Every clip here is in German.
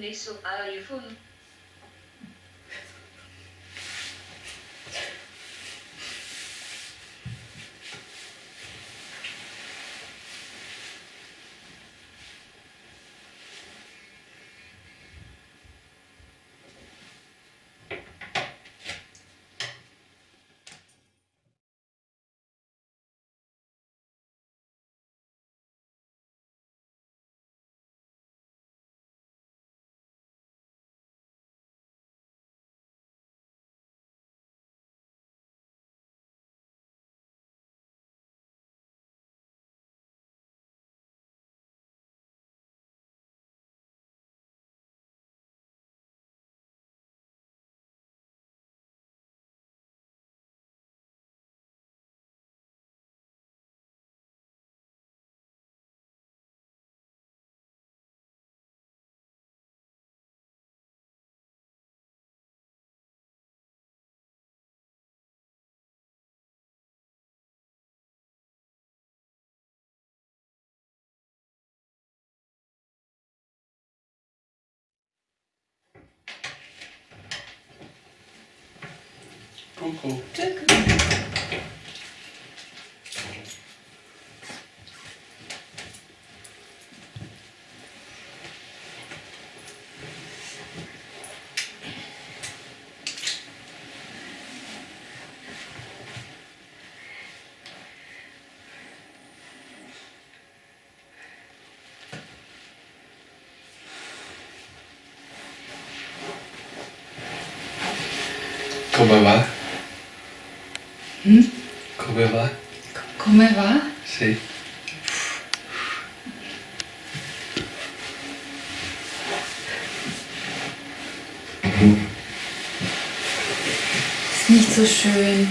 nicht so iPhone. Coucou. Come va? Come va? Come va? Sì. Ist nicht so schön,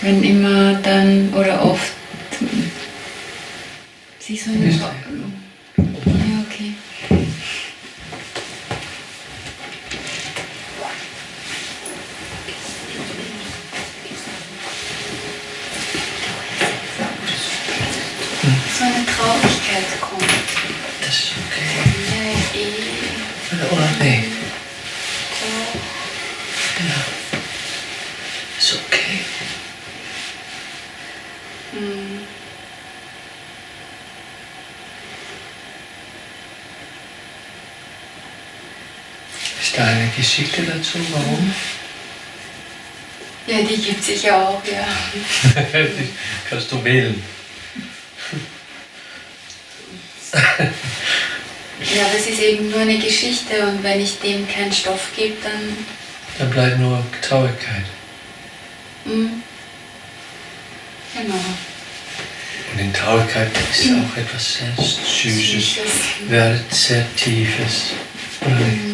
wenn immer dann oder oft sich so eine Oder nee. So. Genau. Ist okay. Hm. Ist da eine Geschichte dazu? Warum? Ja, die gibt sicher auch, ja. Kannst du wählen. Ja, aber es ist eben nur eine Geschichte und wenn ich dem keinen Stoff gebe, dann. Dann bleibt nur Traurigkeit. Hm. Genau. Und in Traurigkeit ist auch etwas sehr Süßes, Süßes. sehr Tiefes. Oder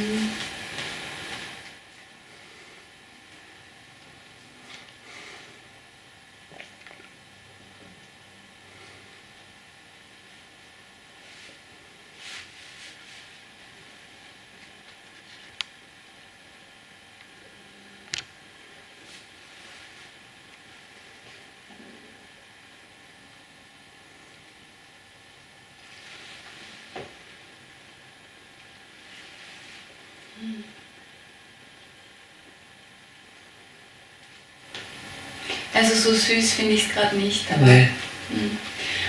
so süß finde ich es gerade nicht, aber, Nee. hm.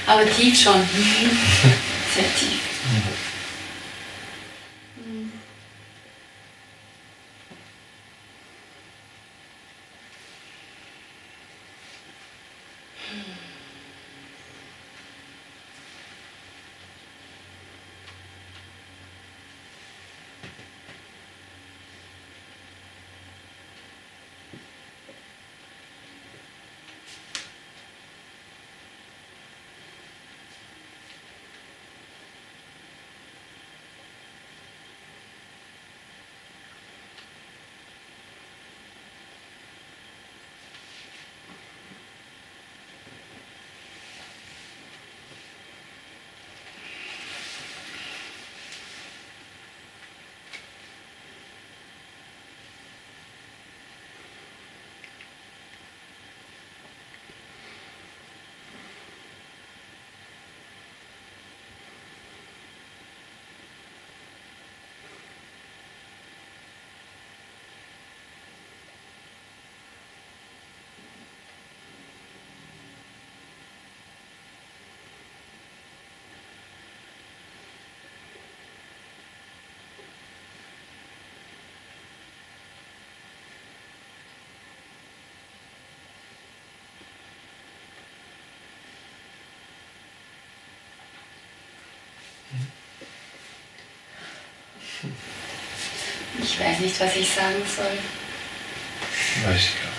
aber tief schon. Mhm. Sehr tief. Hm. Ich weiß nicht, was ich sagen soll. Weiß ich auch.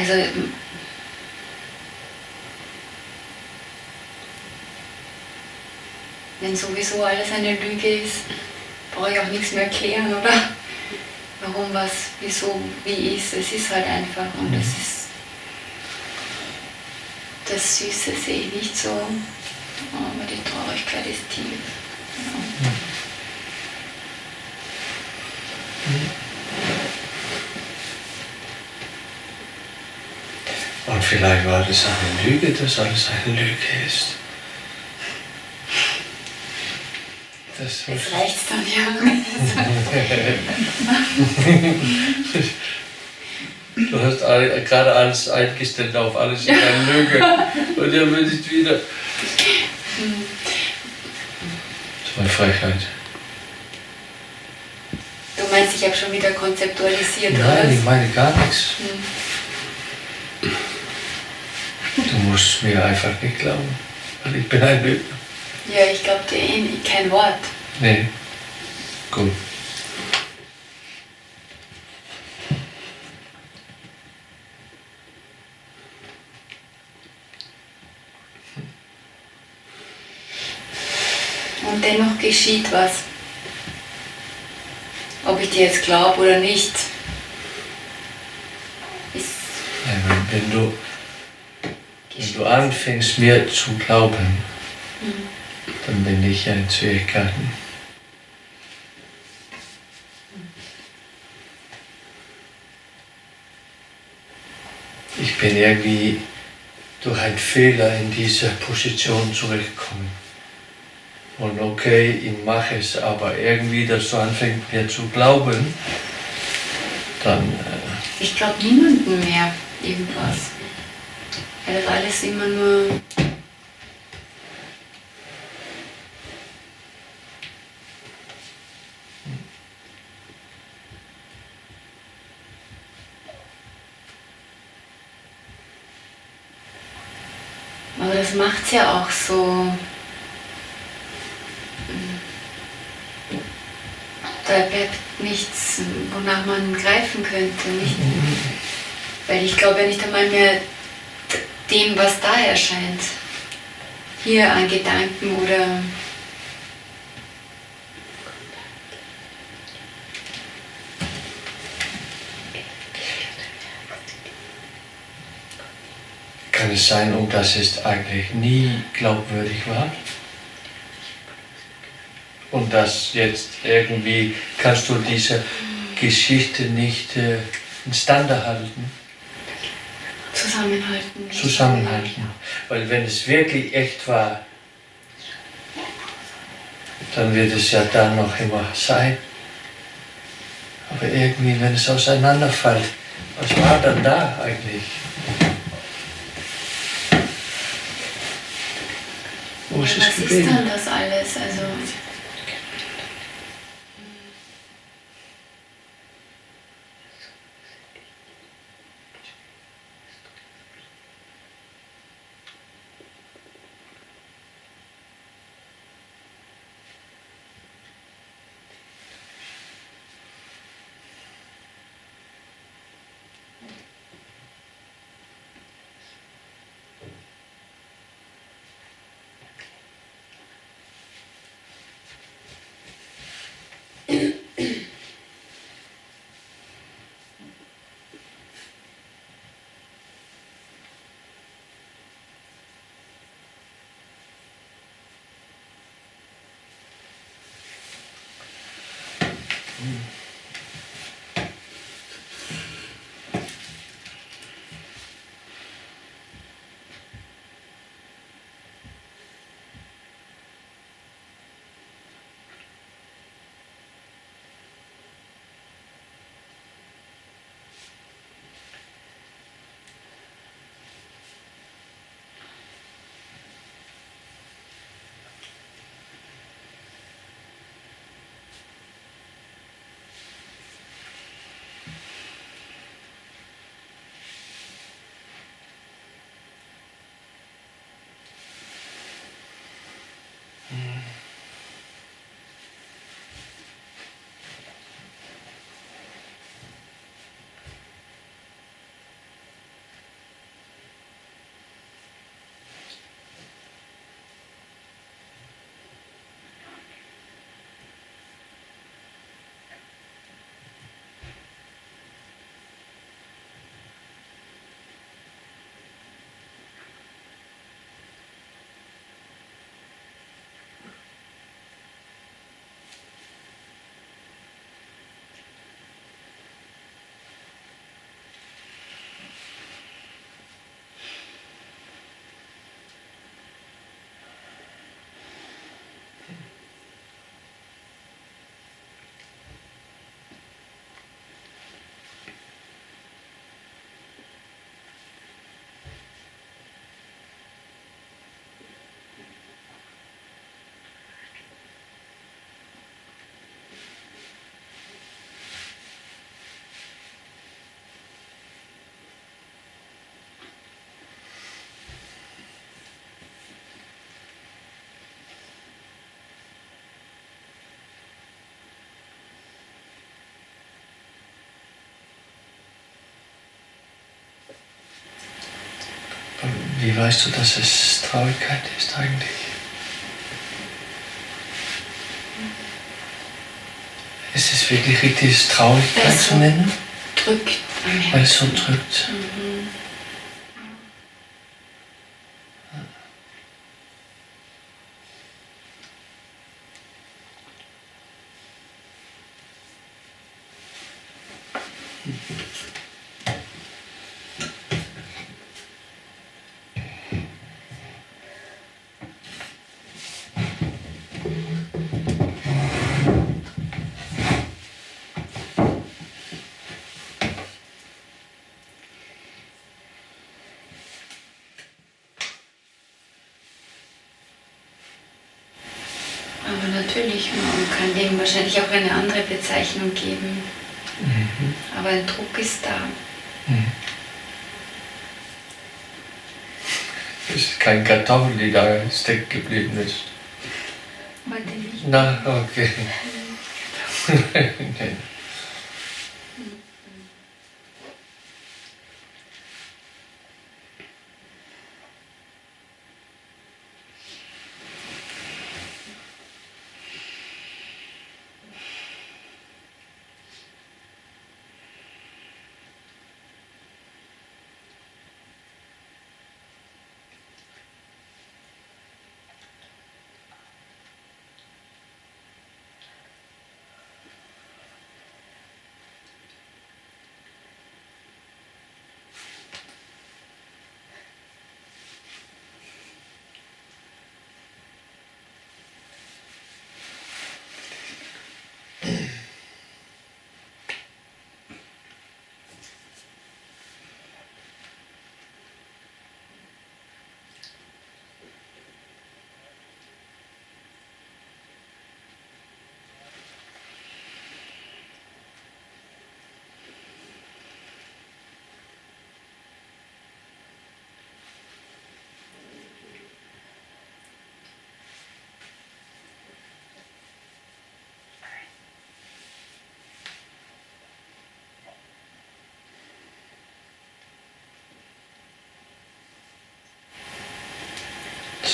Also m- wenn sowieso alles eine Lüge ist, brauche ich auch nichts mehr erklären, oder? Warum was, wieso, wie ist. Es ist halt einfach und es ist das Süße sehe ich nicht so, aber die Traurigkeit ist tief. Vielleicht war das eine Lüge, dass alles eine Lüge ist. Das Jetzt reicht's dann ja. Du hast alle- gerade alles eingestellt auf alles ist eine Lüge. Und dann will ich wieder. Das war eine Frechheit. Du meinst, ich habe schon wieder konzeptualisiert, Nein, ich oder? meine gar nichts. Hm. Du musst mir einfach nicht glauben. Weil ich bin ein Lügner. Ja, ich glaube dir eh nicht, kein Wort. Nee. Gut. Und dennoch geschieht was. Ob ich dir jetzt glaube oder nicht, ist Ja, wenn, wenn, du, du anfängst, mir zu glauben, dann bin ich ja in Schwierigkeiten. Ich bin irgendwie durch einen Fehler in diese Position zurückgekommen. Und okay, ich mache es, aber irgendwie, dass du anfängst, mir zu glauben, dann äh, Ich glaube niemandem mehr irgendwas. Weil das alles immer nur. Aber das macht es ja auch so. Da bleibt nichts, wonach man greifen könnte. Nicht? Weil ich glaube ja nicht einmal mehr dem, was da erscheint. Hier an Gedanken oder. Kann es sein, um dass es eigentlich nie glaubwürdig war? Und dass jetzt irgendwie kannst du diese Geschichte nicht äh, in Stande halten, Zusammenhalten. zusammenhalten. Weil wenn es wirklich echt war, dann wird es ja dann noch immer sein. Aber irgendwie, wenn es auseinanderfällt, was war dann da eigentlich? Wo ist Ja, es was ist geblieben? dann das alles? Also. Wie weißt du, dass es Traurigkeit ist eigentlich? Ist es wirklich richtig, Traurigkeit Also. zu nennen? Drückt. Weil es so drückt. Mhm. Aber natürlich, man kann dem wahrscheinlich auch eine andere Bezeichnung geben. Mhm. Aber ein Druck ist da. Mhm. Es ist kein Kartoffel, die da stecken geblieben ist. Heute nicht. Na, okay.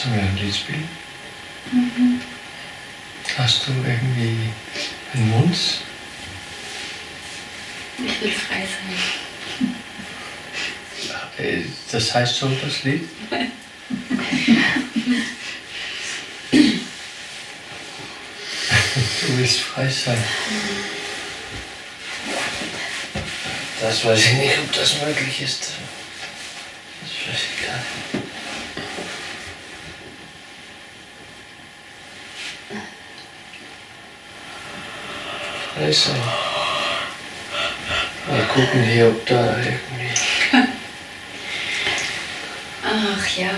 Sollen wir ein Lied spielen? Hast du irgendwie einen Wunsch? Ich will frei sein. Äh, Das heißt so, das Lied? Du willst frei sein. Das weiß ich nicht, ob das möglich ist. Das weiß ich gar nicht. Frei sein. Mal gucken hier, ob da irgendwie. Ach ja.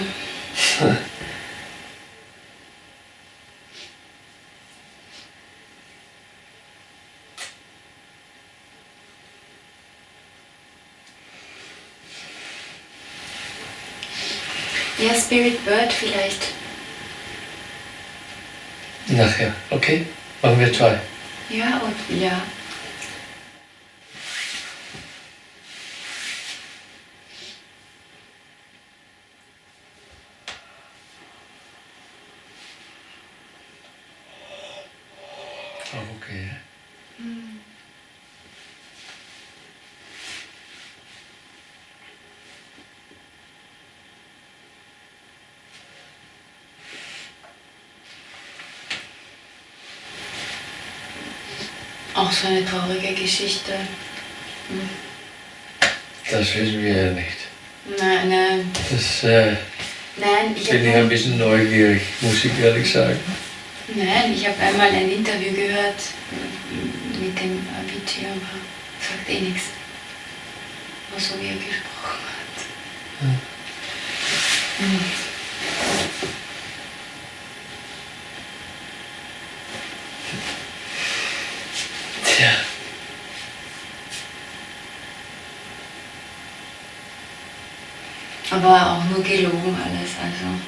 Ja, Spirit Bird vielleicht. Nachher, okay? Machen wir zwei. Ja, und ja. Auch okay. Auch so eine traurige Geschichte. Das wissen wir ja nicht. Nein, nein. Das äh, Nein, ich bin ich ein habe bisschen neugierig, muss ich ehrlich sagen. nein, ich hab einmal ein Interview gehört mit dem Avicii, aber sagt eh nichts. Nur so wie er gesprochen hat. Mhm. Tja, Aber auch nur gelogen alles, also.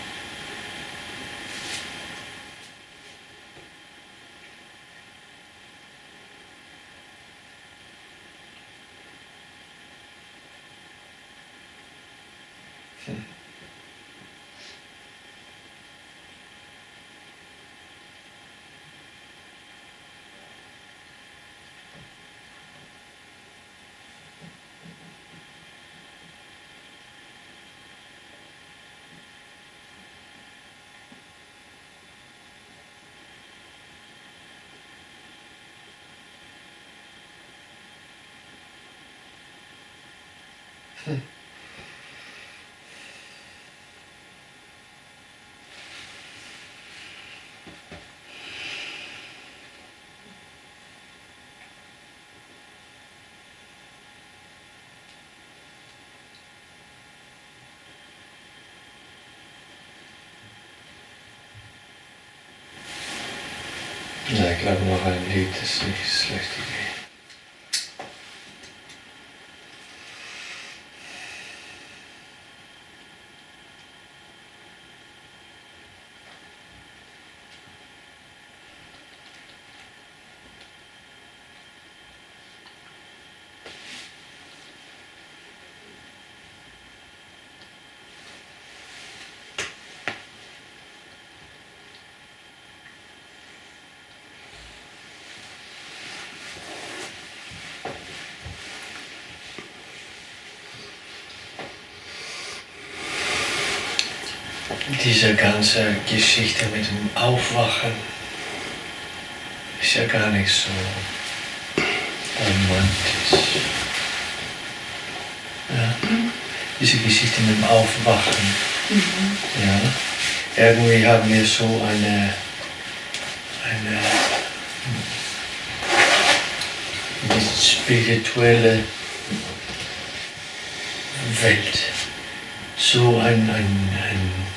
Ja, ich glaube, noch ein Lied ist nicht eine schlechte Idee. Diese ganze Geschichte mit dem Aufwachen ist ja gar nicht so romantisch. Ja? Diese Geschichte mit dem Aufwachen. Ja? Irgendwie haben wir so eine, eine spirituelle Welt. So ein, ein, ein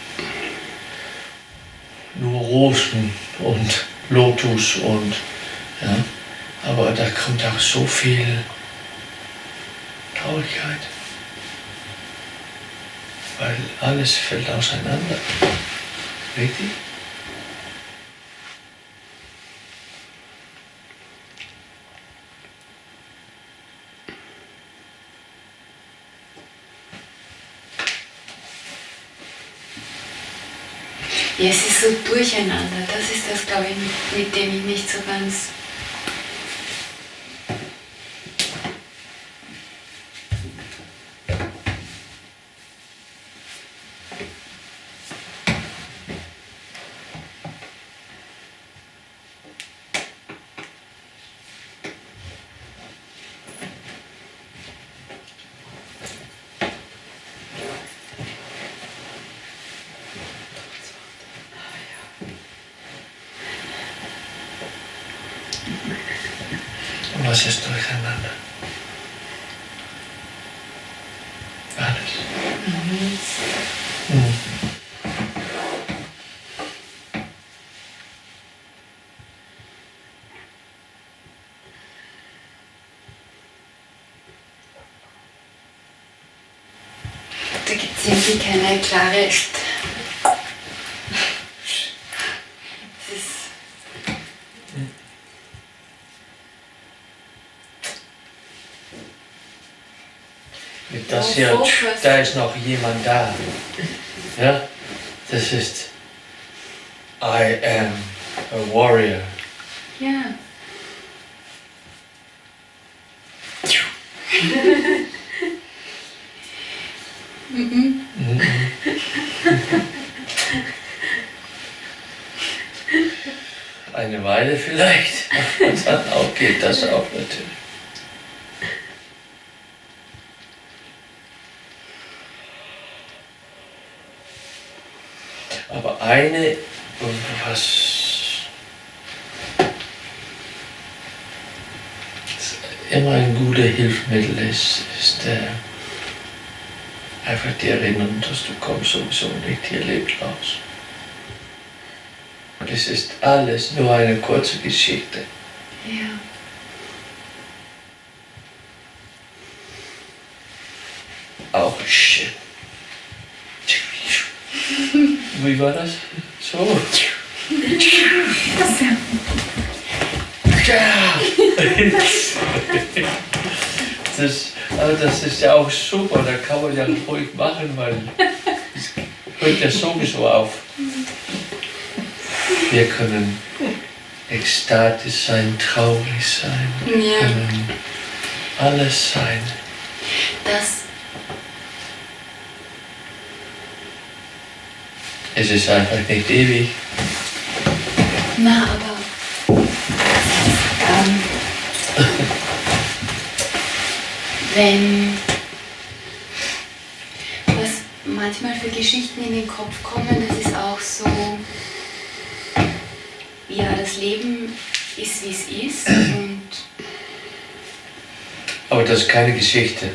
Rosen und Lotus und ja, aber da kommt auch so viel Traurigkeit, weil alles fällt auseinander. Richtig? Ja, es ist so durcheinander. Das ist das, glaube ich, mit, mit dem ich nicht so ganz. Was ist durcheinander? Alles. Mhm. Da gibt es irgendwie keine klare. Es ist. Mit das hier, da ist noch jemand da. Ja? Das ist I am a warrior. Ja. Eine Weile vielleicht. Und dann auch geht das auch natürlich. Aber eine, was immer ein guter Hilfsmittel ist, ist äh, einfach die Erinnerung, dass du kommst sowieso nicht hier lebt raus. Und es ist alles nur eine kurze Geschichte. Ja. Auch shit. Wie war das? So. Ja. Das, aber das ist ja auch super, da kann man ja ruhig machen, weil es hört ja sowieso auf. Wir können ekstatisch sein, traurig sein, Ja. können alles sein. Das. Es ist einfach nicht ewig. Na, aber. Wenn. manchmal für Geschichten in den Kopf kommen, das ist auch so, ja, das Leben ist, wie es ist. Und Aber das ist keine Geschichte.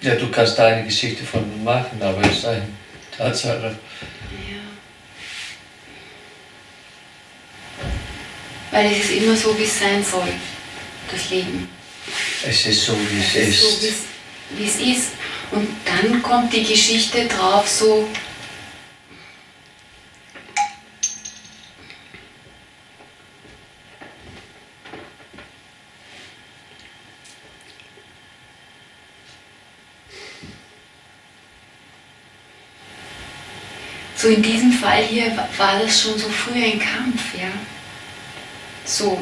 Ja, du kannst da eine Geschichte von machen, aber es ist eine Tatsache. Weil es ist immer so, wie es sein soll, das Leben. Es ist so, wie es Es ist so, ist. wie es- wie es ist. Und dann kommt die Geschichte drauf, so, So in diesem Fall hier wa- war das schon so früh ein Kampf, ja. So.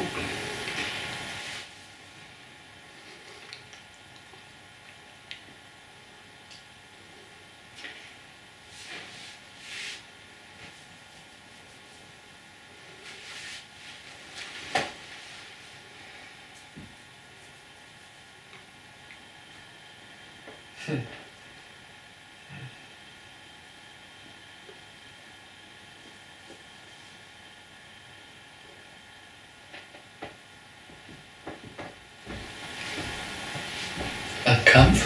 Ein Kampf?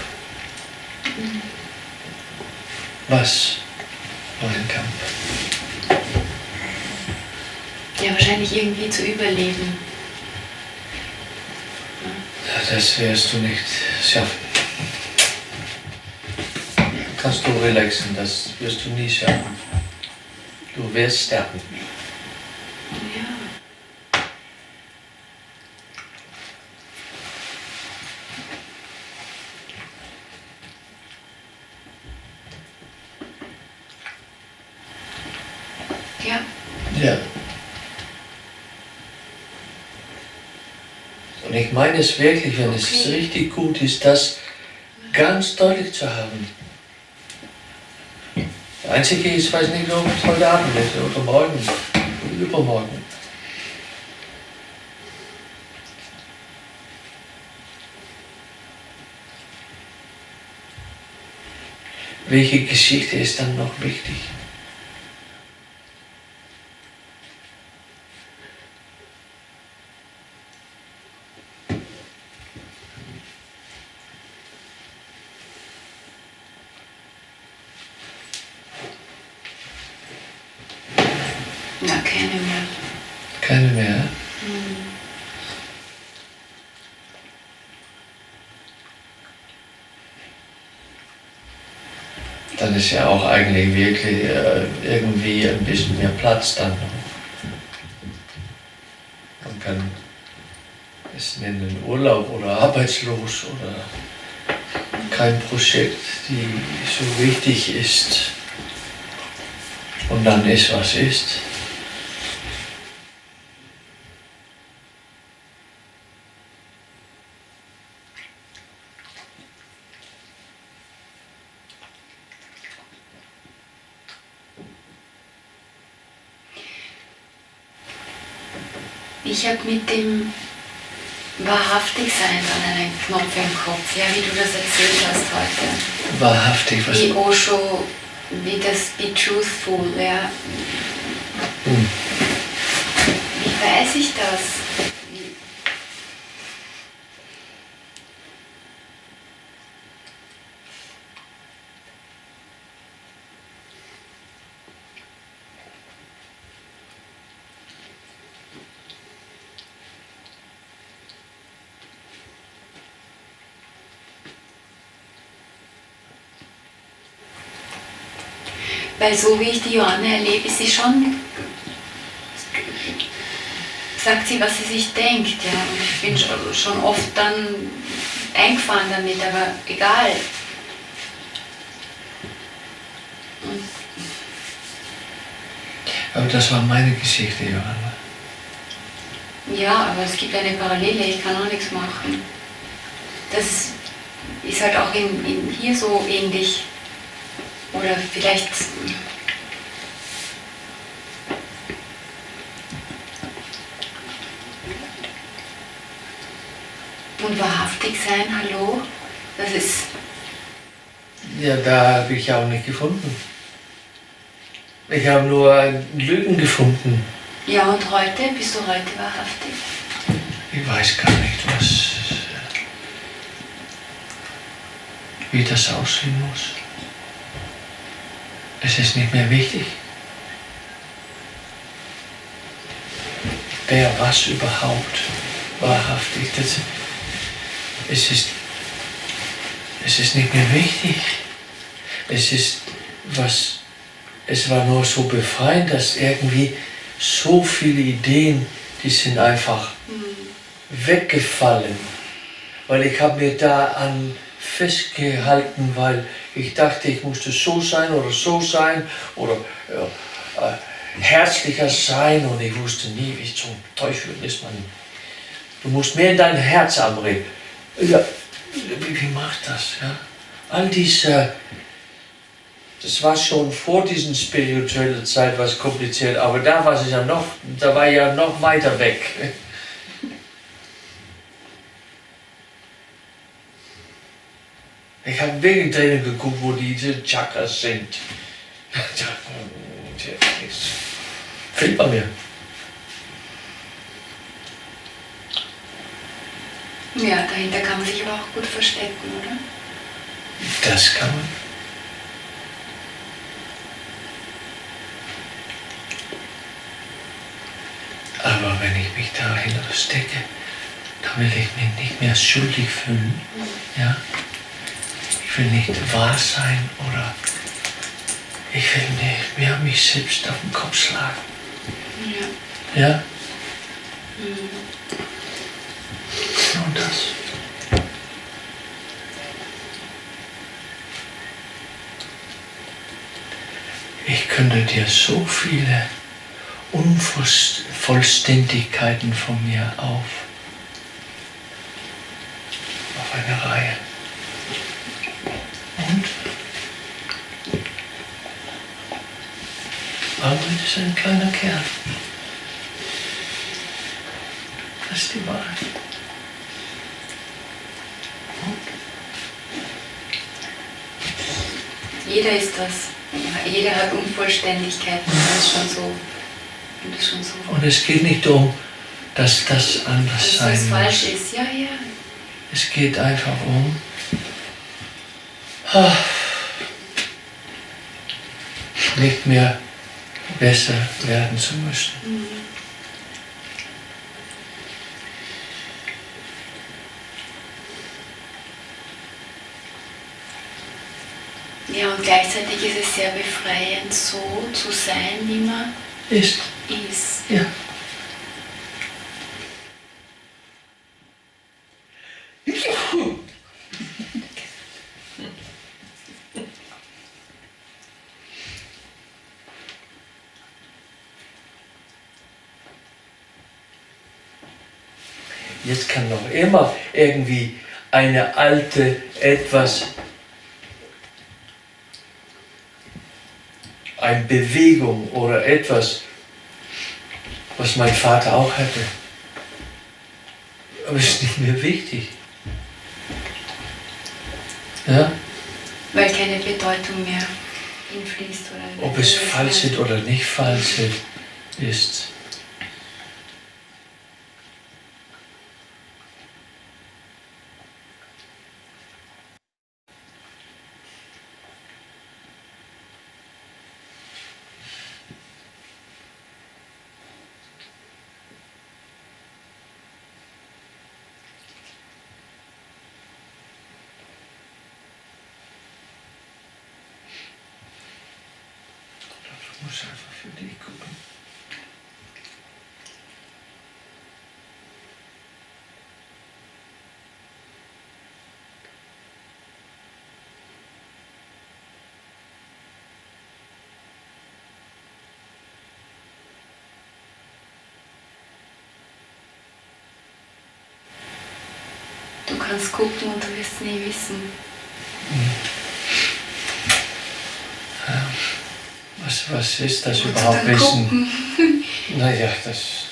Was war ein Kampf? Ja, wahrscheinlich irgendwie zu überleben. Ja, Das wirst du nicht schaffen. Kannst du relaxen, das wirst du nie schaffen. Du wirst sterben. Ja. Ja, Ja. Und ich meine es wirklich, wenn es Okay. richtig gut ist, das ganz deutlich zu haben. Der einzige, ich weiß nicht, ob es heute Abend ist oder morgen oder übermorgen. Welche Geschichte ist dann noch wichtig? na, keine mehr. Keine mehr. Ist ja auch eigentlich wirklich äh, irgendwie ein bisschen mehr Platz dann. Man kann es nennen Urlaub oder arbeitslos oder kein Projekt, die so wichtig ist. Und dann ist, was ist. Ich habe mit dem Wahrhaftigsein dann einen Knopf im Kopf, ja, wie du das erzählt hast heute. Wahrhaftig, was. Wie Osho, wie das Be Truthful, ja. Hm. Wie weiß ich das? Wie- Weil so wie ich die Johanna erlebe, ist sie schon, sagt sie, was sie sich denkt. Ja. Und ich bin schon, schon oft dann eingefahren damit, aber egal. Aber das war meine Geschichte, Johanna. Ja, aber es gibt eine Parallele, ich kann auch nichts machen. Das ist halt auch in, in hier so ähnlich. Oder vielleicht. Und wahrhaftig sein, hallo? Das ist. Ja, da habe ich auch nicht gefunden. Ich habe nur Lügen gefunden. Ja, und heute? Bist du heute wahrhaftig? Ich weiß gar nicht, was. wie das aussehen muss. Es ist nicht mehr wichtig. Wer was überhaupt wahrhaftig. Das, es, ist, es ist nicht mehr wichtig. Es ist was. Es war nur so befreiend, dass irgendwie so viele Ideen, die sind einfach weggefallen. Weil ich habe mir da an festgehalten, weil ich dachte, ich musste so sein oder so sein oder äh, herzlicher sein und ich wusste nie, wie zum Teufel ist man. Du musst mehr in dein Herz anreden. Ja, wie, wie macht das? Ja? All diese, das war schon vor diesen spirituellen Zeit was kompliziert, aber da war es ja noch, da war ja noch weiter weg. Ich habe wegen drinnen geguckt, wo diese Chakras sind. Fehlt bei mir. Ja, dahinter kann man sich aber auch gut verstecken, oder? Das kann man. Aber wenn ich mich dahin stecke, dann will ich mich nicht mehr schuldig fühlen. Ja? Will nicht wahr sein oder ich will nicht mehr mich selbst auf den Kopf schlagen. Ja. Ja? Mhm. Nur das. Ich könnte dir so viele Unvollständigkeiten von mir auf, auf eine Reihe. Und Albert ist ein kleiner Kerl. Das ist die Wahrheit. Jeder ist das. Jeder hat Unvollständigkeiten. Das ist schon so. Das ist schon so. Und es geht nicht darum, dass das anders Dass sein das falsch muss. ist. Ja, ja. Es geht einfach um ah, nicht mehr besser werden zu müssen. Ja, und gleichzeitig ist es sehr befreiend, so zu sein, wie man Ist, ist. ja. Jetzt kann noch immer irgendwie eine alte etwas, eine Bewegung oder etwas, was mein Vater auch hatte. Aber es ist nicht mehr wichtig. Ja? Weil keine Bedeutung mehr hinfließt. Oder Ob es falsch ist oder nicht falsch ist. Einfach für dich gucken. Du kannst gucken und du wirst nie wissen. Was, ist das Und überhaupt Wissen? Naja, das.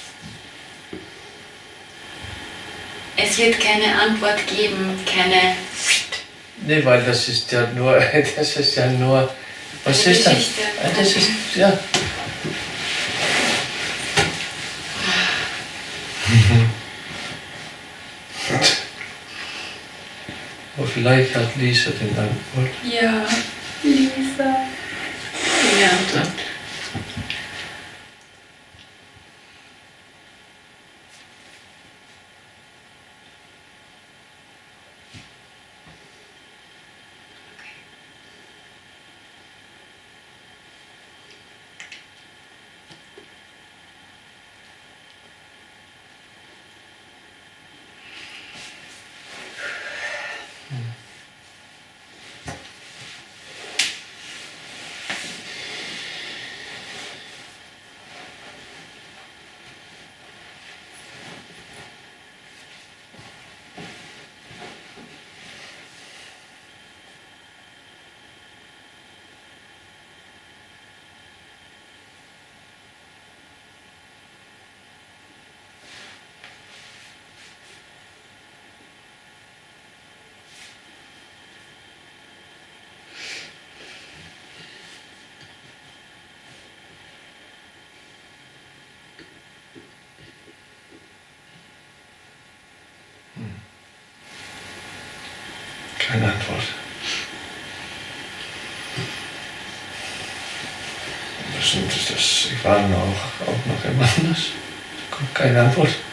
Es wird keine Antwort geben, keine Nee, weil das ist ja nur, das ist ja nur, was ist das? Geschichte. Ah, Das ist, ja. Aber vielleicht hat Lisa den Antwort. Ja, Lisa. Die Antwort. Keine Antwort. Das sind das, ich war auch, auch noch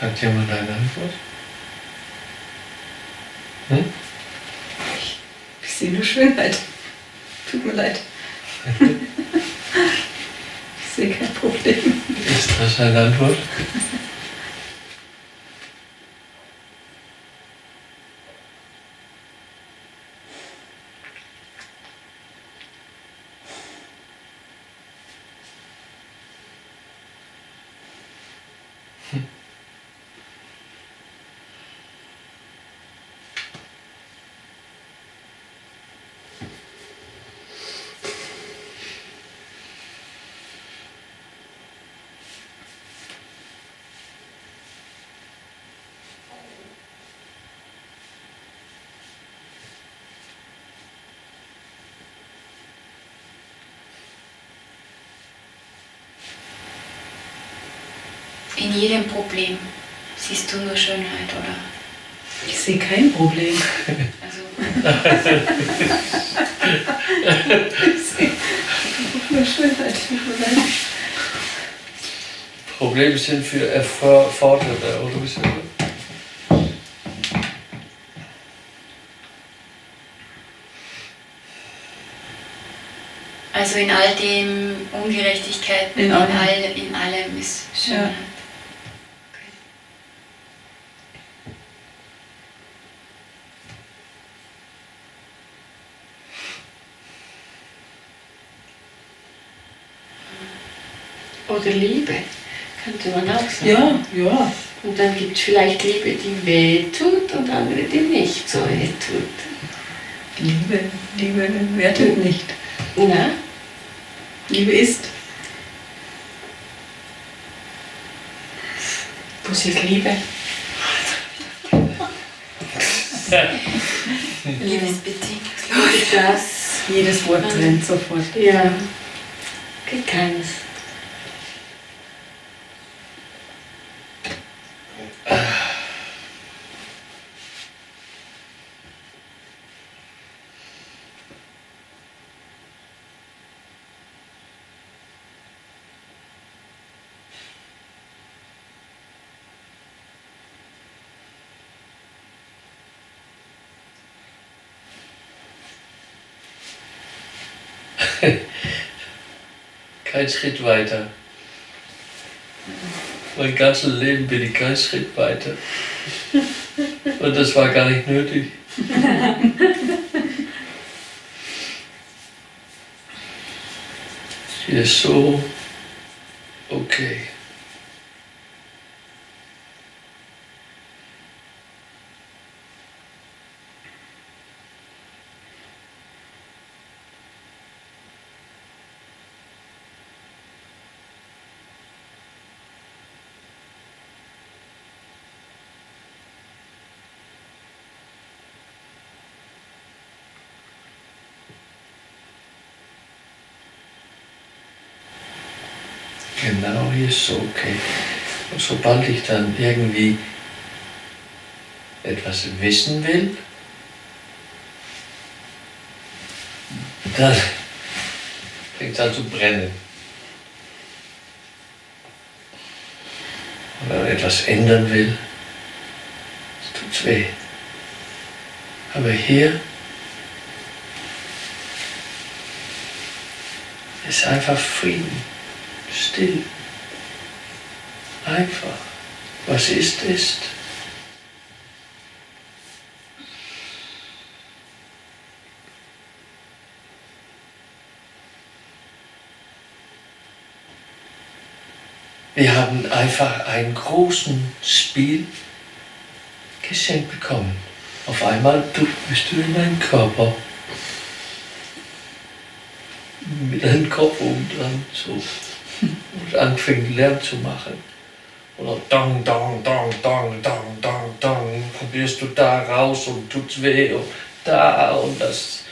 Hat jemand eine Antwort? Hm? Ich sehe nur Schönheit. Tut mir leid. ich sehe kein Problem. Ist das eine Antwort? In jedem Problem siehst du nur Schönheit, oder? Ich sehe kein Problem. Also, Ich sehe nur Schönheit. Probleme sind für Erforderte, oder wie sagt man? also in all den Ungerechtigkeiten, In in, allem. all, in allem ist Schönheit. Okay. Oder Liebe, könnte man auch sagen. Ja, ja. Und dann gibt es vielleicht Liebe, die weh tut und andere, die nicht so weh tut. Liebe, Liebe wertet nicht. Na? Liebe ist. Was ist Liebe? Liebe ist bedingungslos. Das. Jedes Wort trennt sofort. Ja. Geht keines. kein Schritt weiter. Mein ganzes Leben bin ich keinen Schritt weiter. Und das war gar nicht nötig. Hier ist so okay. Hier ist so okay. Und sobald ich dann irgendwie etwas wissen will, dann fängt es an zu brennen. Man etwas ändern will, es tut weh. Aber hier ist einfach Frieden still. Einfach. Was ist, ist. Wir haben einfach einen großen Spiel geschenkt bekommen. Auf einmal bist du in deinem Körper mit deinem Kopf oben dran. So und anfängt Lärm zu machen. Oder dong, dong, dong, dong, dong, dong, dong, probierst du da raus und tut's weh und da und das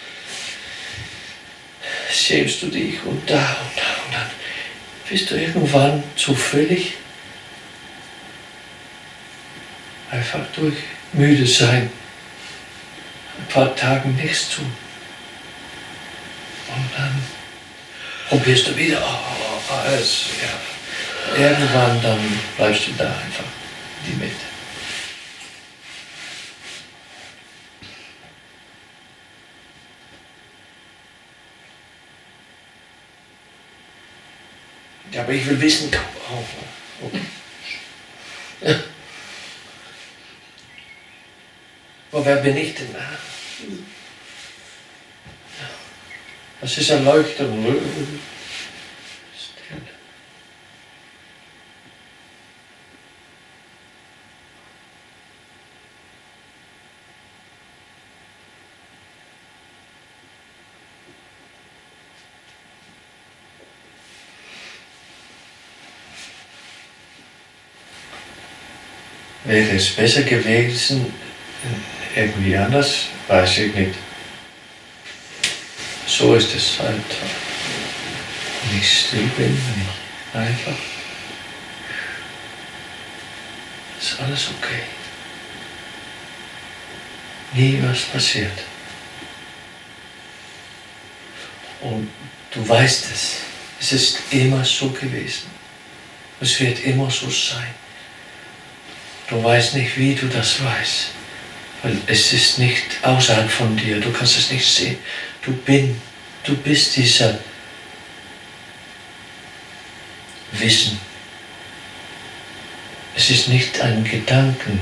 schämst du dich und da und da und dann bist du irgendwann zufällig einfach durch müde sein, ein paar Tage nichts tun und dann probierst du wieder, oh, alles, ja. Irgendwann dann bleibst du da einfach, die Mitte. Ja, aber ich will wissen, oh, oh. Ja. Aber wer bin ich denn? Das ist Erleuchtung. Wäre es besser gewesen, irgendwie anders, weiß ich nicht. So ist es halt. Wenn ich still bin, wenn ich einfach. Ist alles okay. Nie was passiert. Und du weißt es. Es ist immer so gewesen. Es wird immer so sein. Du weißt nicht, wie du das weißt. Weil es ist nicht außerhalb von dir. Du kannst es nicht sehen. Du, bin, du bist dieser Wissen. Es ist nicht ein Gedanken.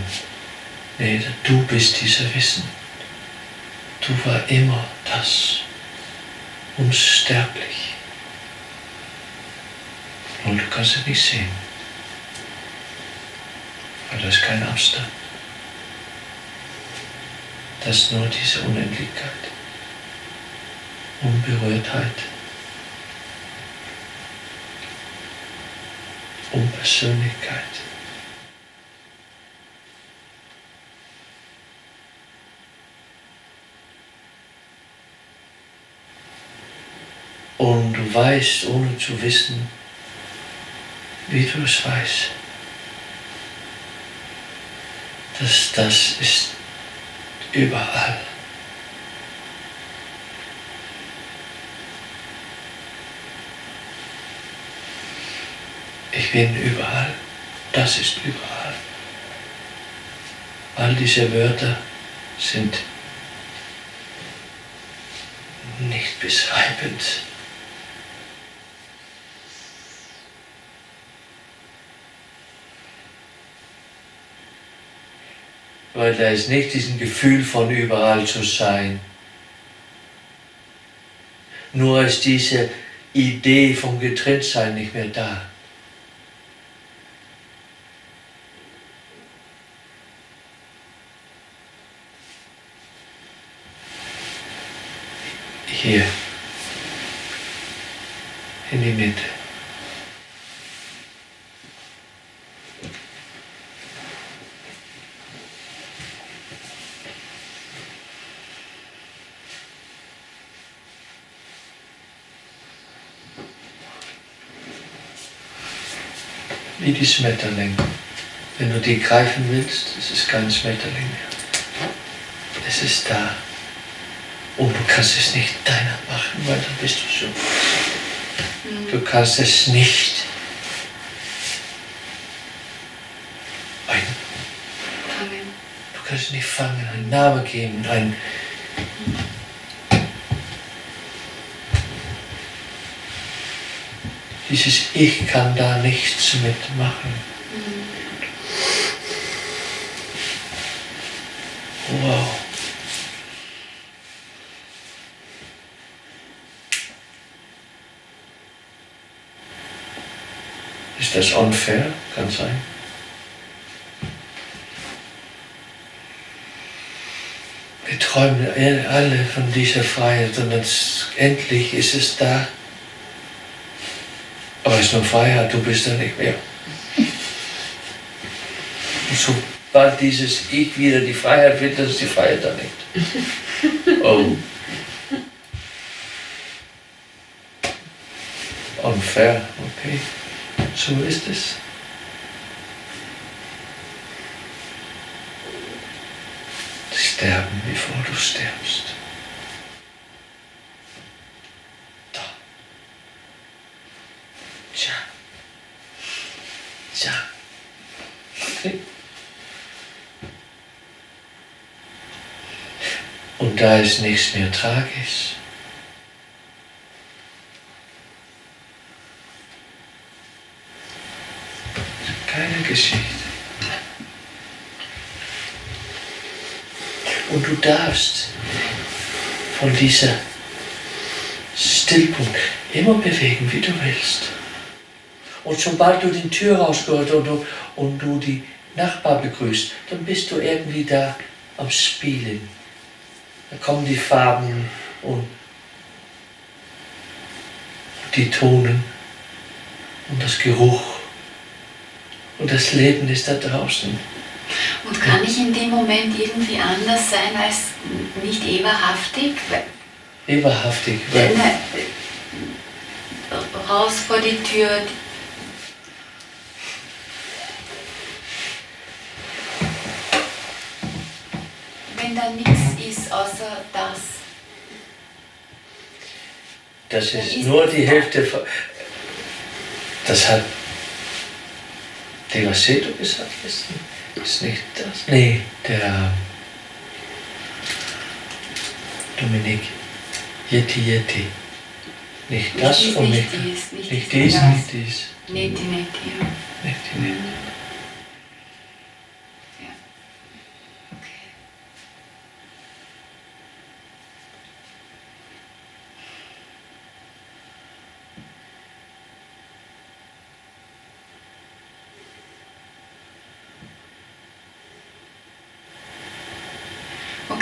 Nee, du bist dieser Wissen. Du war immer das. Unsterblich. Und du kannst es nicht sehen. Aber da ist kein Abstand. Das ist nur diese Unendlichkeit, Unberührtheit, Unpersönlichkeit. Und du weißt, ohne zu wissen, wie du es weißt. Dass das ist überall. Ich bin überall, das ist überall. All diese Wörter sind nicht beschreibend, Weil da ist nicht diesen Gefühl von überall zu sein. Nur ist diese Idee vom Getrenntsein nicht mehr da. Hier. In die Mitte. Wie die Schmetterlinge. Wenn du die greifen willst, es ist kein Schmetterling mehr. Es ist da. Und du kannst es nicht deiner machen, weil dann bist du so. Du kannst es nicht ein, du kannst es nicht fangen, einen Namen geben, ein dieses Ich kann da nichts mitmachen. Wow. Ist das unfair? Kann sein. Wir träumen alle von dieser Freiheit und jetzt, endlich ist es da. Ist nur Freiheit, du bist da nicht mehr. Und sobald dieses Ich wieder die Freiheit will, dann ist die Freiheit da nicht. Oh. Unfair, okay. So ist es. Sterben, bevor du stirbst. Da. Tja. Tja. Okay. Da ist nichts mehr tragisch. Keine Geschichte. Und du darfst von dieser Stillpunkt immer bewegen, wie du willst. Und sobald du die Tür rausgehört und du, und du die Nachbar begrüßt, dann bist du irgendwie da am Spielen. Da kommen die Farben und die Tonen und das Geruch. Und das Leben ist da draußen. Und kann ich in dem Moment irgendwie anders sein als nicht eberhaftig? Eberhaftig. Weil, raus vor die Tür. Wenn da nichts außer das. das ist ist nur die. Hälfte. von- Das hat De Laceto gesagt, ist, ist nicht das. Nee, der Dominik. Yeti Yeti. Nicht Nicht das dies, und nicht nicht, dies, nicht nicht dies, dies, nicht dies. Neti, ja. Nicht die, nicht. ja.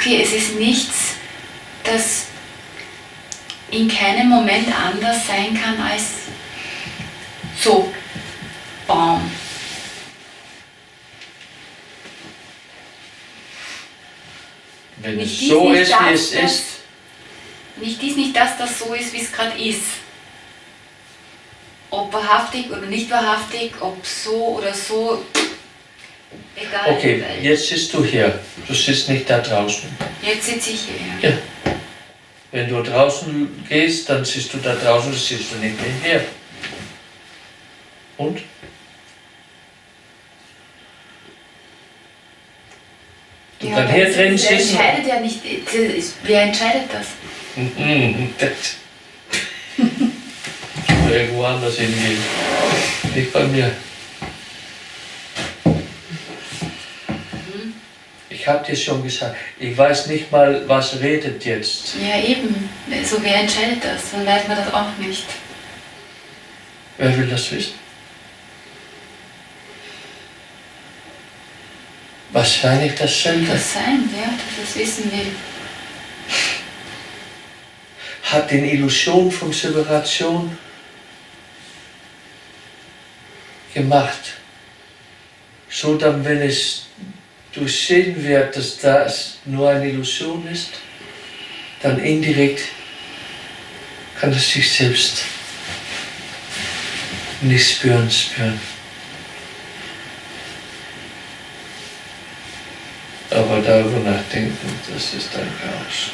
Okay, es ist nichts, das in keinem Moment anders sein kann als so. Baum. Wenn Nicht es dies, so nicht ist, das, wie es ist, Nicht dies, nicht das, das so ist, wie es gerade ist. Ob wahrhaftig oder nicht wahrhaftig, ob so oder so, egal. Okay, jetzt sitzt du hier. Du sitzt nicht da draußen. jetzt sitze ich hier. Ja. Wenn du draußen gehst, dann sitzt du da draußen, sitzt du nicht mehr hier. Und? Du Ja, kannst aber hier das- drin das sitzen. entscheidet ja nicht. Wer entscheidet das? Das- Irgendwo anders hingehen. Nicht bei mir. Ich habe dir schon gesagt, ich weiß nicht mal, was redet jetzt. Ja, eben. So, wer entscheidet das? Dann weiß man das auch nicht. Wer will das wissen? Wahrscheinlich dasselbe. Das sein, wer das wissen will. Hat den Illusion von Separation gemacht. So dann, wenn es durchsehen wird, dass das nur eine Illusion ist, dann indirekt kann es sich selbst nicht spüren, spüren. Aber darüber nachdenken, das ist ein Chaos.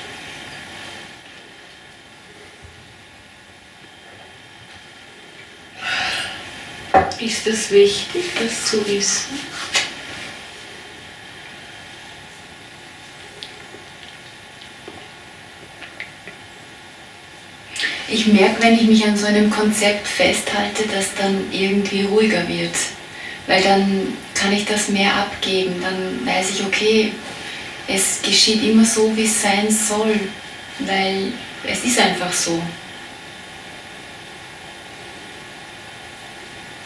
Ist es wichtig, das zu wissen? Ich merke, wenn ich mich an so einem Konzept festhalte, dass dann irgendwie ruhiger wird. Weil dann kann ich das mehr abgeben. Dann weiß ich, okay, es geschieht immer so, wie es sein soll. Weil es ist einfach so.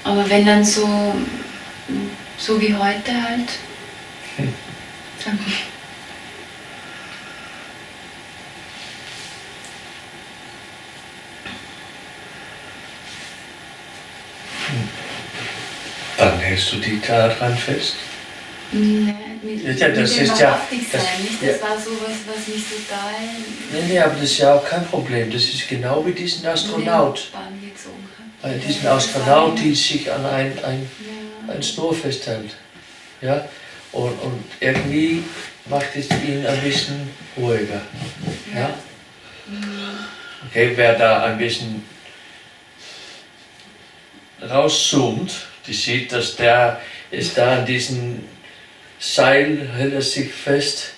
Aber wenn dann so, so wie heute halt, dann Dann hältst du die daran fest. Nee, mit, Ja, das mit dem ist ja- das- sein, nicht? Das war sowas, was mich total Nee, nee, aber das ist ja auch kein Problem. Das ist genau wie diesen Astronaut. hat. Bei diesen Astronaut, die sich an ein, ein, Ja. ein Schnur festhält. Ja? Und, und irgendwie macht es ihn ein bisschen ruhiger. Ja? Okay, wer da ein bisschen rauszoomt, die sieht, dass der ist da an diesem Seil, hält er sich fest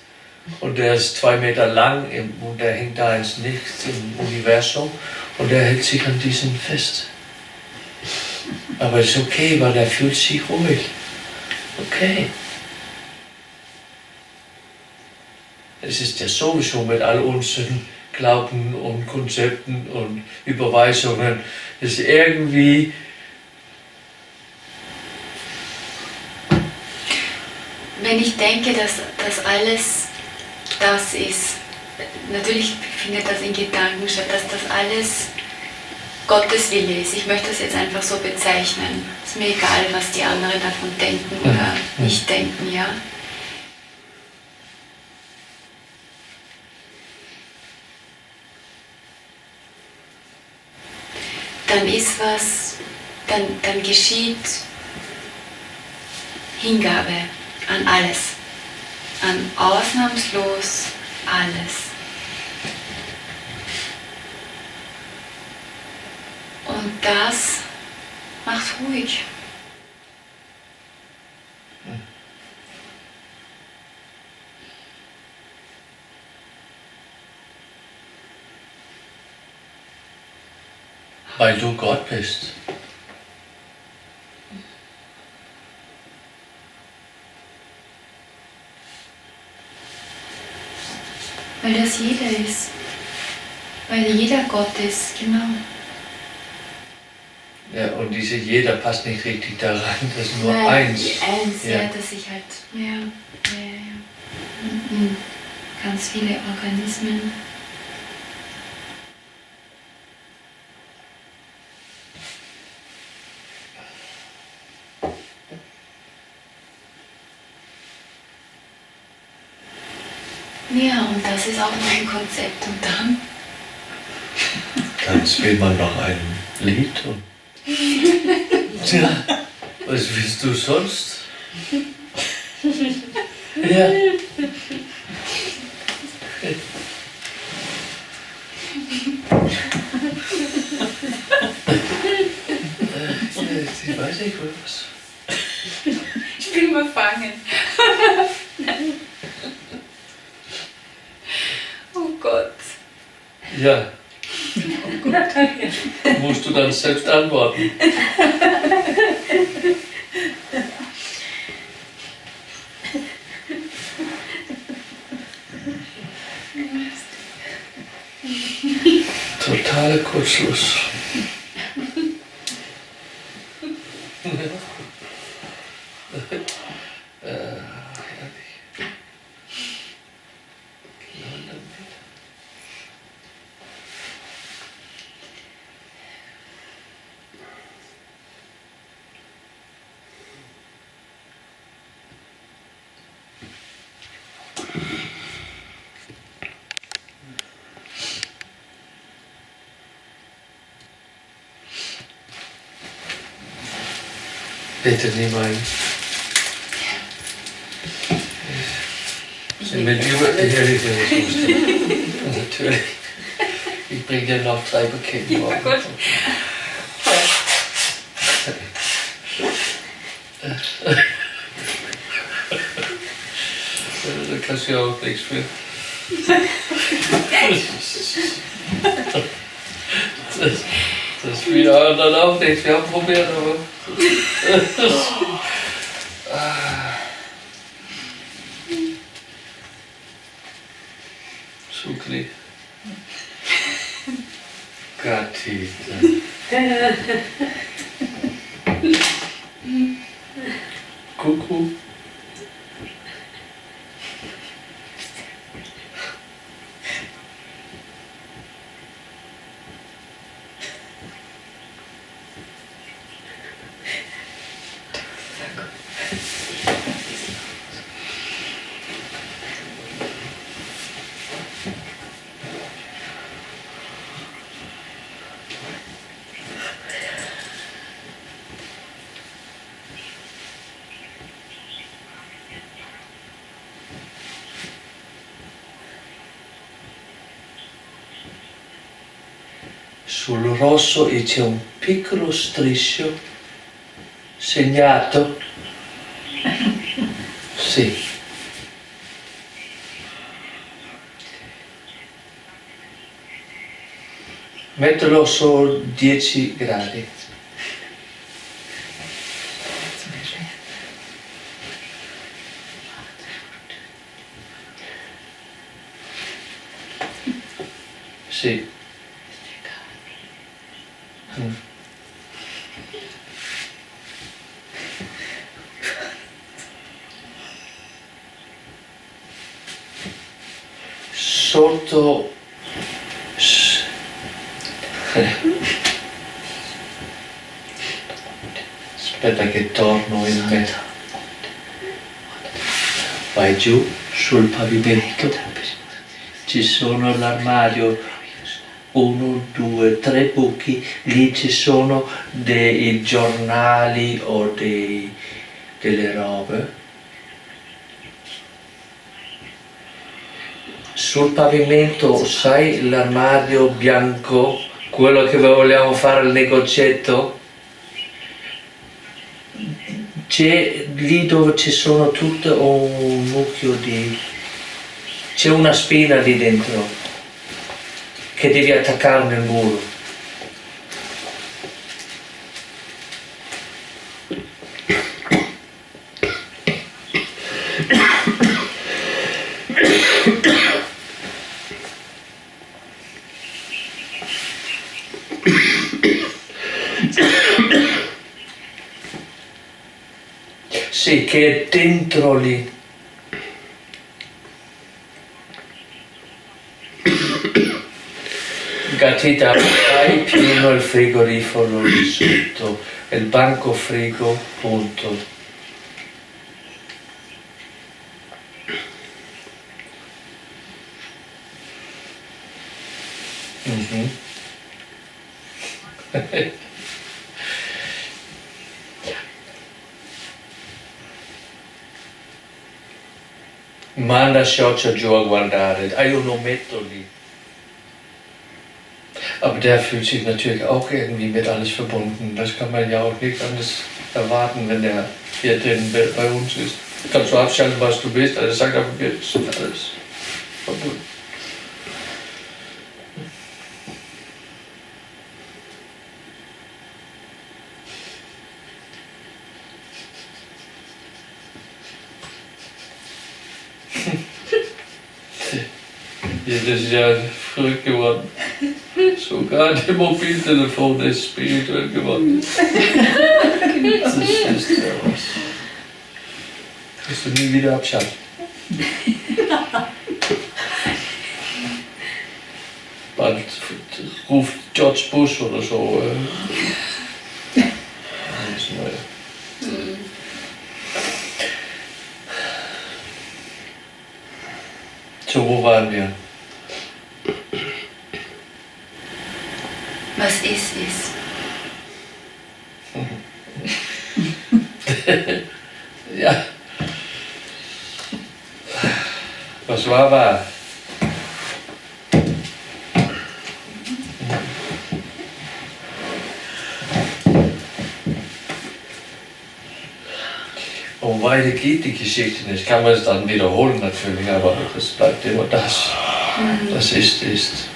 und der ist zwei Meter lang und der hängt da ins Nichts im Universum und er hält sich an diesem fest. Aber es ist okay, weil er fühlt sich ruhig. Okay. Es ist ja sowieso mit all unseren Glauben und Konzepten und Überweisungen, ist irgendwie Wenn ich denke, dass das alles das ist, natürlich findet das in Gedanken statt, dass das alles Gottes Wille ist. Ich möchte das jetzt einfach so bezeichnen. Ist mir egal, was die anderen davon denken oder nicht denken, ja. Dann ist was, dann, dann geschieht Hingabe an alles, an ausnahmslos alles. Und das macht ruhig. weil du Gott bist. Weil das jeder ist. Weil jeder Gott ist, genau. Ja, und diese jeder passt nicht richtig da rein, das ist nur Nein, eins. Eins, ja. Ja. dass ich halt. Ja, ja, ja. Mhm. Ganz viele Organismen. Ja, und das ist auch mein Konzept. Und dann Dann spielt man noch ein Lied. Und Tja, was willst du sonst? Ja. Ich weiß nicht, was. Ich will Gott. Ja. Oh Gott. Musst du dann selbst antworten. Total Kurzschluss. Bitte nimm ein. Ich Mit ja, ich will das Natürlich. Ich bringe dir noch drei Pakete Ja, gut. Da kannst du ja auch nichts für. Das, das wieder anderen auch nichts. Wir haben probiert, aber. ああ。Sul rosso e c'è un piccolo striscio segnato. Sì. Mettilo su 10 gradi. Sì. Mm. Sotto aspetta che torno in me vai giù sul pavimento ci sono l'armadio uno, due, tre buchi, lì ci sono dei giornali o dei, delle robe. Sul pavimento, sai l'armadio bianco, quello che vogliamo fare al negozietto? C'è lì dove ci sono tutto un mucchio di... c'è una spina lì dentro che devi attaccare nel muro. Sì, che è dentro lì. Gatita, hai pieno il frigorifero lì sotto, il banco frigo, punto. Mhm. Manda Scioccia giù a guardare, hai un ometto lì. Aber der fühlt sich natürlich auch irgendwie mit alles verbunden. Das kann man ja auch nicht anders erwarten, wenn der hier drin bei uns ist. Kannst du abschalten, was du bist, also sagt einfach, wir sind alles verbunden. Jedes Jahr verrückt geworden. Sogar das Mobiltelefon ist spirituell geworden. Das ist ja was. Kannst du nie wieder abschalten. Bald ruft George Bush oder so. Äh, das Neue. So, wo waren wir? Was ist, ist. Ja. Was war, war. Und weiter geht die Geschichte nicht. Kann man es dann wiederholen natürlich, aber das bleibt immer das. Das ist, ist.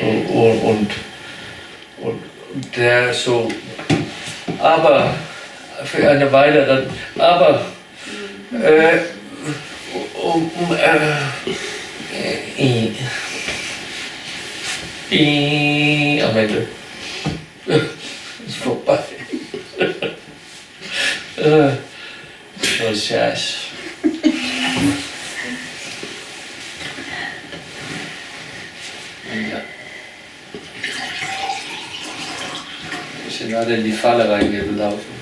Und, und, und, und der so, aber für eine Weile dann, aber äh, um, um, äh, i, i, am Ende ist vorbei. äh, so Scheiß. Ja. Wir sind alle in die Falle reingelaufen.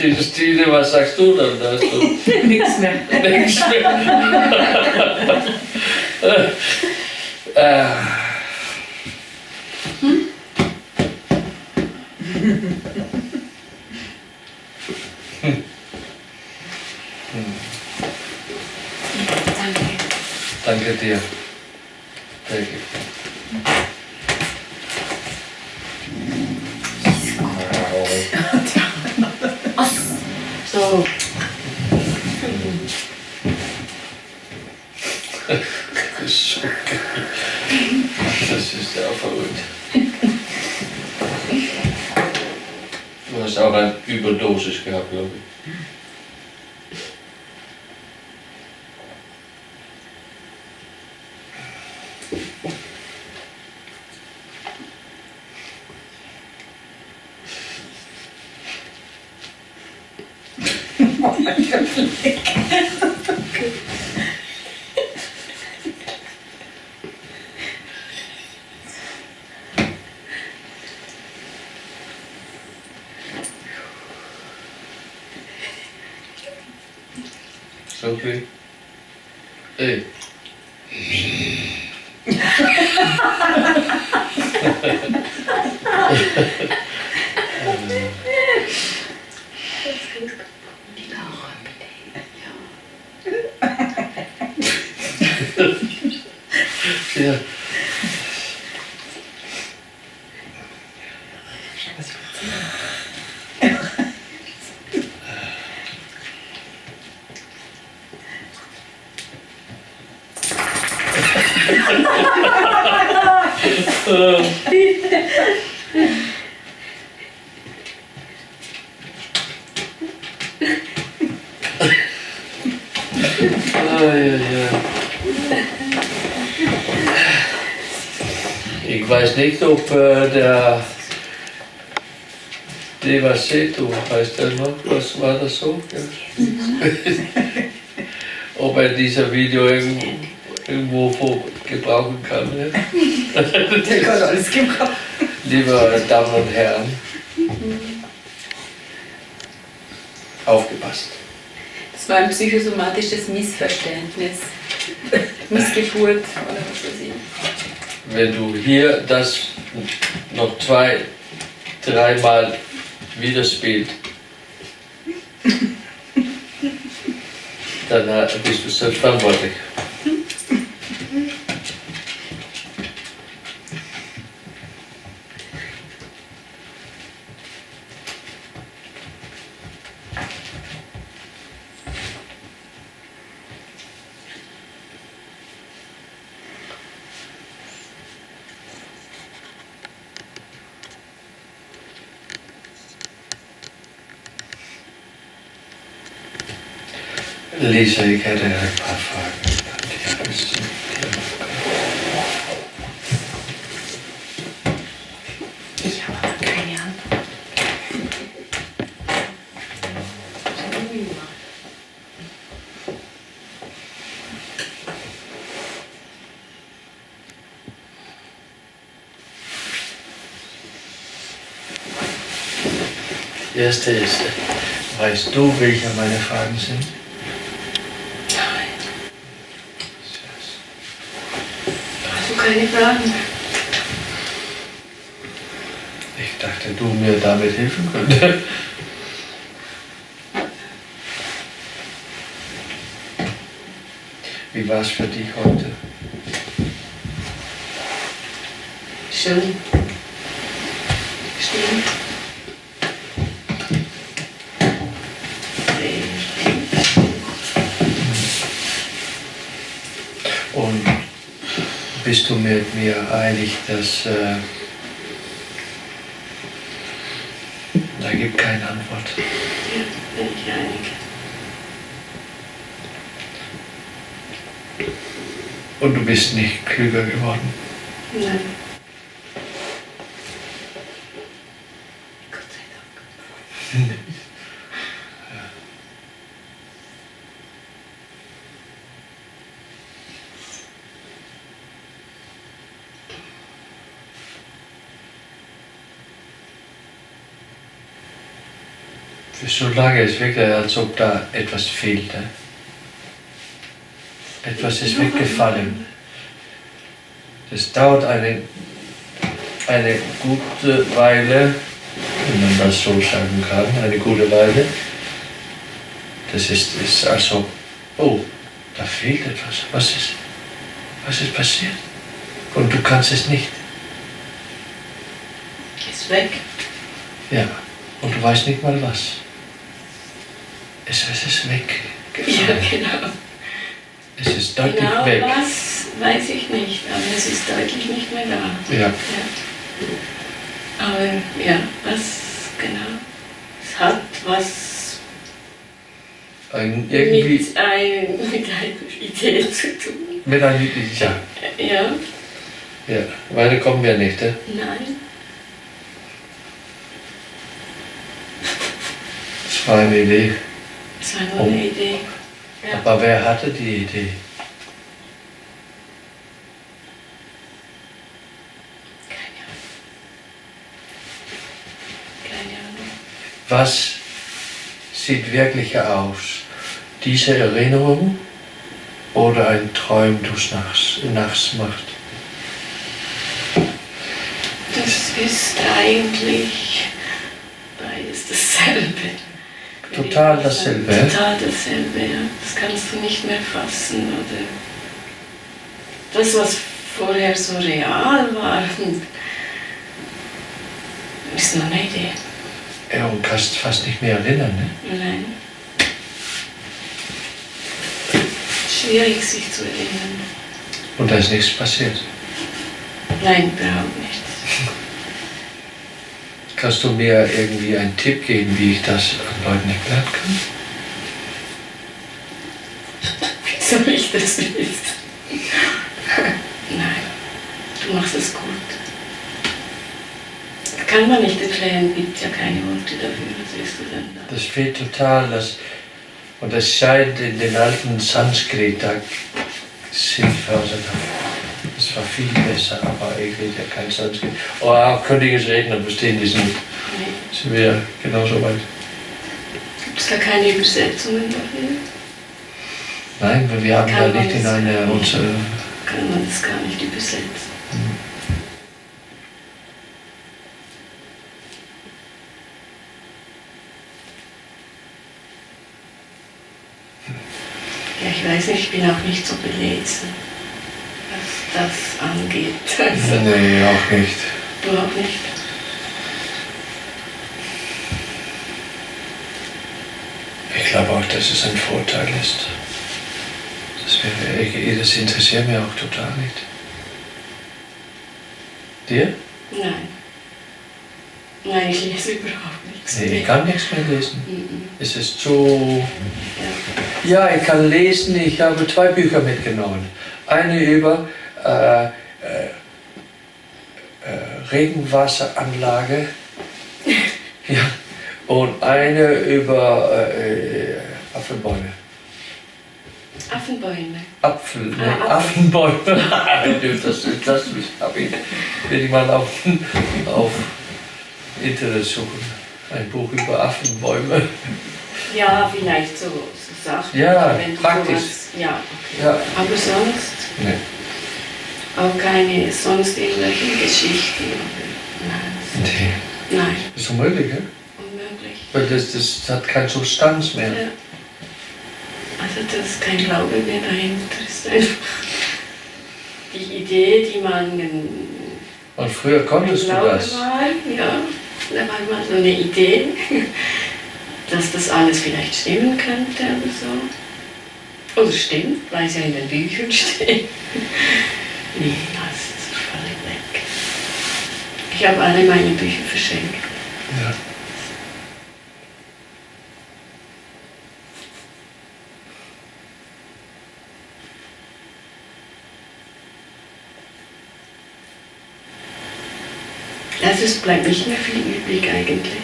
Christine, was sagst du dann dazu? Nichts mehr. Nichts mehr. äh. Danke. Danke dir. Danke. So, Das ist so geil. Das ist ja verrückt. Du hast auch eine Überdosis gehabt, glaube ich. So viel. Ey. Die Laura, bitte. Ja. Ai, ai, ai. Ich weiß nicht, ob äh, der Devasetu, heißt er noch, was war das so? ob er dieser Video irgendwo, irgendwo wo gebrauchen kann. Ne? Der kann alles gebrauchen. Liebe Damen und Herren, aufgepasst. Das war ein psychosomatisches Missverständnis. Missgeburt oder was weiß ich. wenn du hier das noch zwei, dreimal widerspielst, dann äh, bist du selbstverantwortlich. Erste ist, weißt du, welche meine Fragen sind? Nein. Hast du keine Fragen? Ich dachte, du mir damit helfen könntest. Wie war es für dich heute? Schön. Stimmt. Und mit mir einig, dass äh, da gibt keine Antwort? Und du bist nicht klüger geworden? Nein. So lange ist wirklich, als ob da etwas fehlte. Etwas ist weggefallen. Das dauert eine, eine gute Weile, wenn man das so sagen kann, eine gute Weile. Das ist, ist also, oh, da fehlt etwas. Was ist, was ist passiert? Und du kannst es nicht. Ist weg. Ja, und du weißt nicht mal was. Es, es ist Ja, weggefallen. genau. Es ist deutlich Genau weg. was weiß ich nicht, aber es ist deutlich nicht mehr da. Ja, Ja. Aber ja, was genau? Es hat was ein, irgendwie mit, ein, mit einer Idee zu tun. mit einem, ja, Ja, ja, weiter kommen wir nicht. Eh? nein. Es war eine Idee. Es war nur eine Idee. Ja. Aber wer hatte die Idee? Keine Ahnung. Keine Ahnung. Was sieht wirklicher aus? Diese Erinnerung oder ein Traum, das nachts, nachts macht? Das ist eigentlich beides dasselbe. Total dasselbe. Total dasselbe, ja. Das kannst du nicht mehr fassen. Oder das, was vorher so real war, ist nur eine Idee. Ja, und kannst fast nicht mehr erinnern. Ne? Nein. Schwierig sich zu erinnern. Und da ist nichts passiert. Nein, überhaupt nichts. Kannst du mir irgendwie einen Tipp geben, wie ich das an Leuten erklären kann? Wie soll ich das wissen? Nein, du machst es gut. Kann man nicht erklären, gibt ja keine Worte dafür, was wirst du denn da? Das fehlt total. Das, und das scheint in den alten Sanskrit, da sind Verse da. Das war viel besser, aber ich will ja kein Sanskrit. Oh, auch kündiges Redner verstehen die nicht. Nee. Sind wir genauso weit? Gibt es da keine Übersetzungen dafür? Nein, wir haben Kann da nicht in das- eine unsere. Kann man das gar nicht übersetzen? Ja, ich weiß nicht, ich bin auch nicht so belesen, das angeht. Nee, auch nicht. auch nicht? Ich glaube auch, dass es ein Vorteil ist. Das, wäre, das interessiert mich auch total nicht. Dir? Nein. Nein, ich lese überhaupt nichts. Nee, ich kann nichts mehr lesen. Mhm. Es ist so Ja. Ja, ich kann lesen. Ich habe zwei Bücher mitgenommen. Eine über äh, äh, äh, Regenwasseranlage ja, und eine über äh, Apfelbäume. Affenbäume. Apfel, nee, Ah, Affenbäume. das das habe ich, will ich mal auf, auf Internet suchen. Ein Buch über Affenbäume. Ja, vielleicht so, so Sachen. Ja, praktisch. sowas- Ja, okay. Ja. Aber sonst Nee. Auch keine, sonst irgendwelche Geschichten. Nein. nee. Nein, Das ist unmöglich, ja? unmöglich. weil das, das hat keine Substanz mehr. Ja. Also das ist kein Glaube mehr dahinter. Das ist einfach die Idee, die man Und früher konntest du das. War, ja, da war mal so eine Idee, dass das alles vielleicht stimmen könnte oder so. Oder stimmt, weil es ja in den Büchern steht. Nee, das ist völlig weg. Ich habe alle meine Bücher verschenkt. Ja. Also es bleibt nicht mehr viel übrig eigentlich.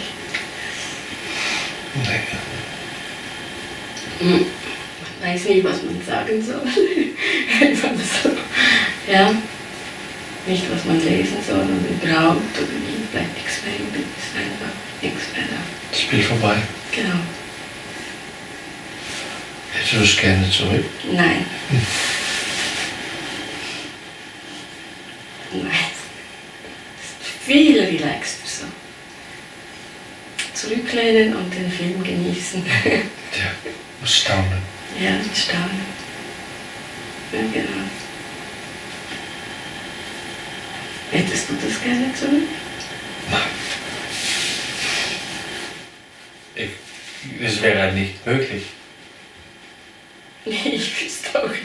Nee. Hm. Man weiß nie, was man sagen soll. Einfach so. Ja. Nicht, was man lesen soll oder braucht oder wie. Bleibt nichts mehr übrig. Ist einfach nichts mehr da. Das Spiel vorbei. Genau. Hättest du es gerne zurück? Nein. Nein. Ist viel relaxter so. Zurücklehnen und den Film genießen. Ja, muss staunen. ja, und staunen. Ja, genau. Hättest du das gerne zurück? Ich, es wäre nicht möglich. Nee, ich wüsste auch nicht.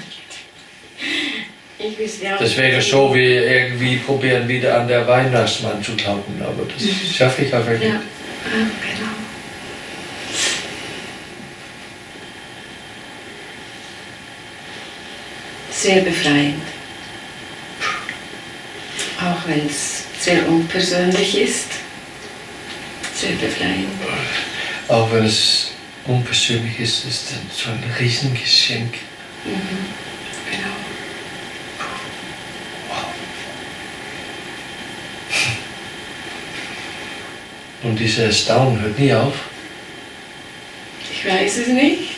Ich wüsste auch Das wäre so wie irgendwie probieren, wieder an der Weihnachtsmann zu glauben. Aber das schaffe ich einfach Ja, nicht. ah, genau. Sehr befreiend. Auch wenn es sehr unpersönlich ist. Sehr befreiend. Auch wenn es unpersönlich ist, ist es so ein Riesengeschenk. Mhm. Genau. Und dieser Erstaunen hört nie auf. Ich weiß es nicht.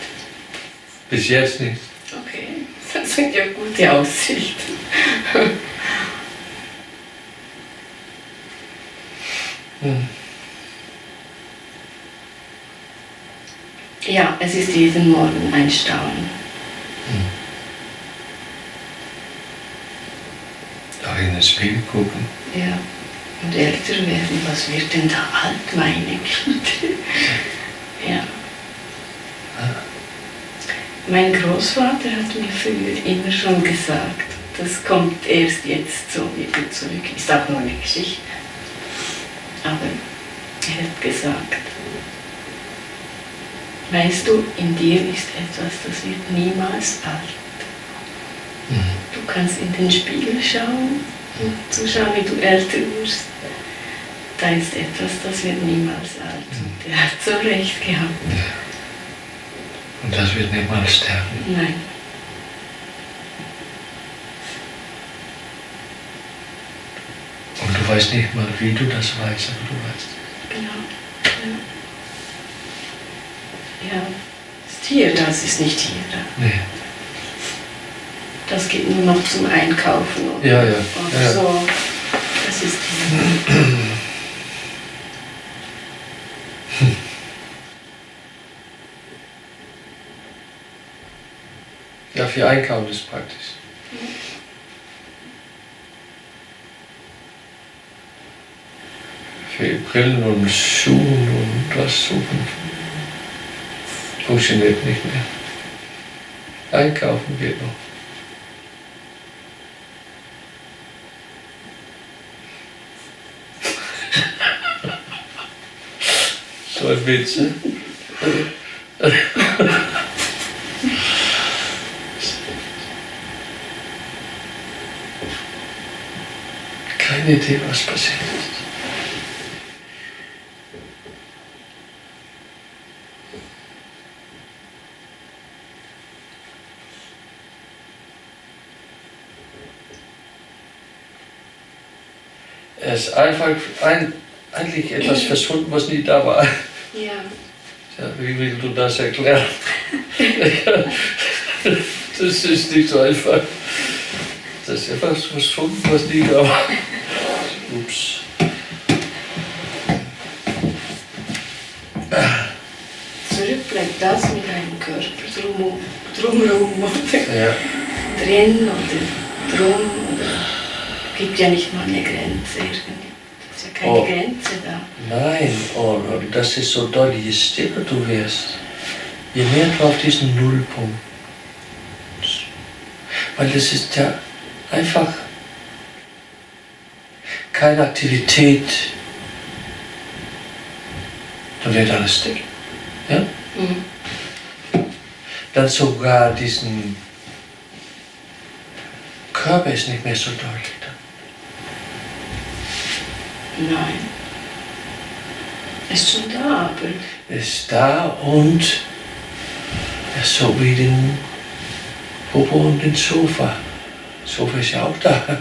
Bis jetzt nicht. Okay, das sind ja gute Aussichten. Hm. Ja, es ist jeden Morgen ein Staunen. Auch in den Spiegel gucken. Ja. Und älter werden, was wird denn da alt, meine Güte? Ja. Mein Großvater hat mir früher immer schon gesagt, das kommt erst jetzt so wieder zurück. Ist auch nur eine Geschichte. Aber er hat gesagt, weißt du, in dir ist etwas, das wird niemals alt. Du kannst in den Spiegel schauen und zuschauen, wie du älter wirst. Da ist etwas, das wird niemals alt. Und er hat so recht gehabt. Und das wird nicht mal sterben. Nein. Und weißt nicht mal, wie du das weißt, aber du weißt. Genau. Ja. ja. Ist hier, das ist nicht hier. Da. Nee. Das geht nur noch zum Einkaufen. Oder, Ja, ja, oder ja. so. Das ist hier. Ja, für Einkaufen ist praktisch. für Brillen und Schuhen und was suchen. Funktioniert nicht mehr. Einkaufen geht noch. so ein Witz. Ne? Keine Idee, was passiert. Er ist einfach ein, eigentlich etwas verschwunden, was nie da war. Ja. Ja, wie willst du das erklären? das ist nicht so einfach. Das ist etwas verschwunden, was nie da war. Ups. Zurück bleibt das mit deinem Körper drum, drumherum oder Ja. drin oder drum. Oder gibt ja nicht mal eine Grenze irgendwie. Es ist ja keine Oh. Grenze da. Nein, und das ist so deutlich, je stiller du wirst, je mehr du auf diesen Nullpunkt. Weil das ist ja einfach keine Aktivität. Da wird alles still. Ja? Mhm. Dann sogar diesen Körper ist nicht mehr so deutlich. Nein. Ist schon da, aber ist da und so wie den Popo und den Sofa. Sofa ist ja auch da. ja.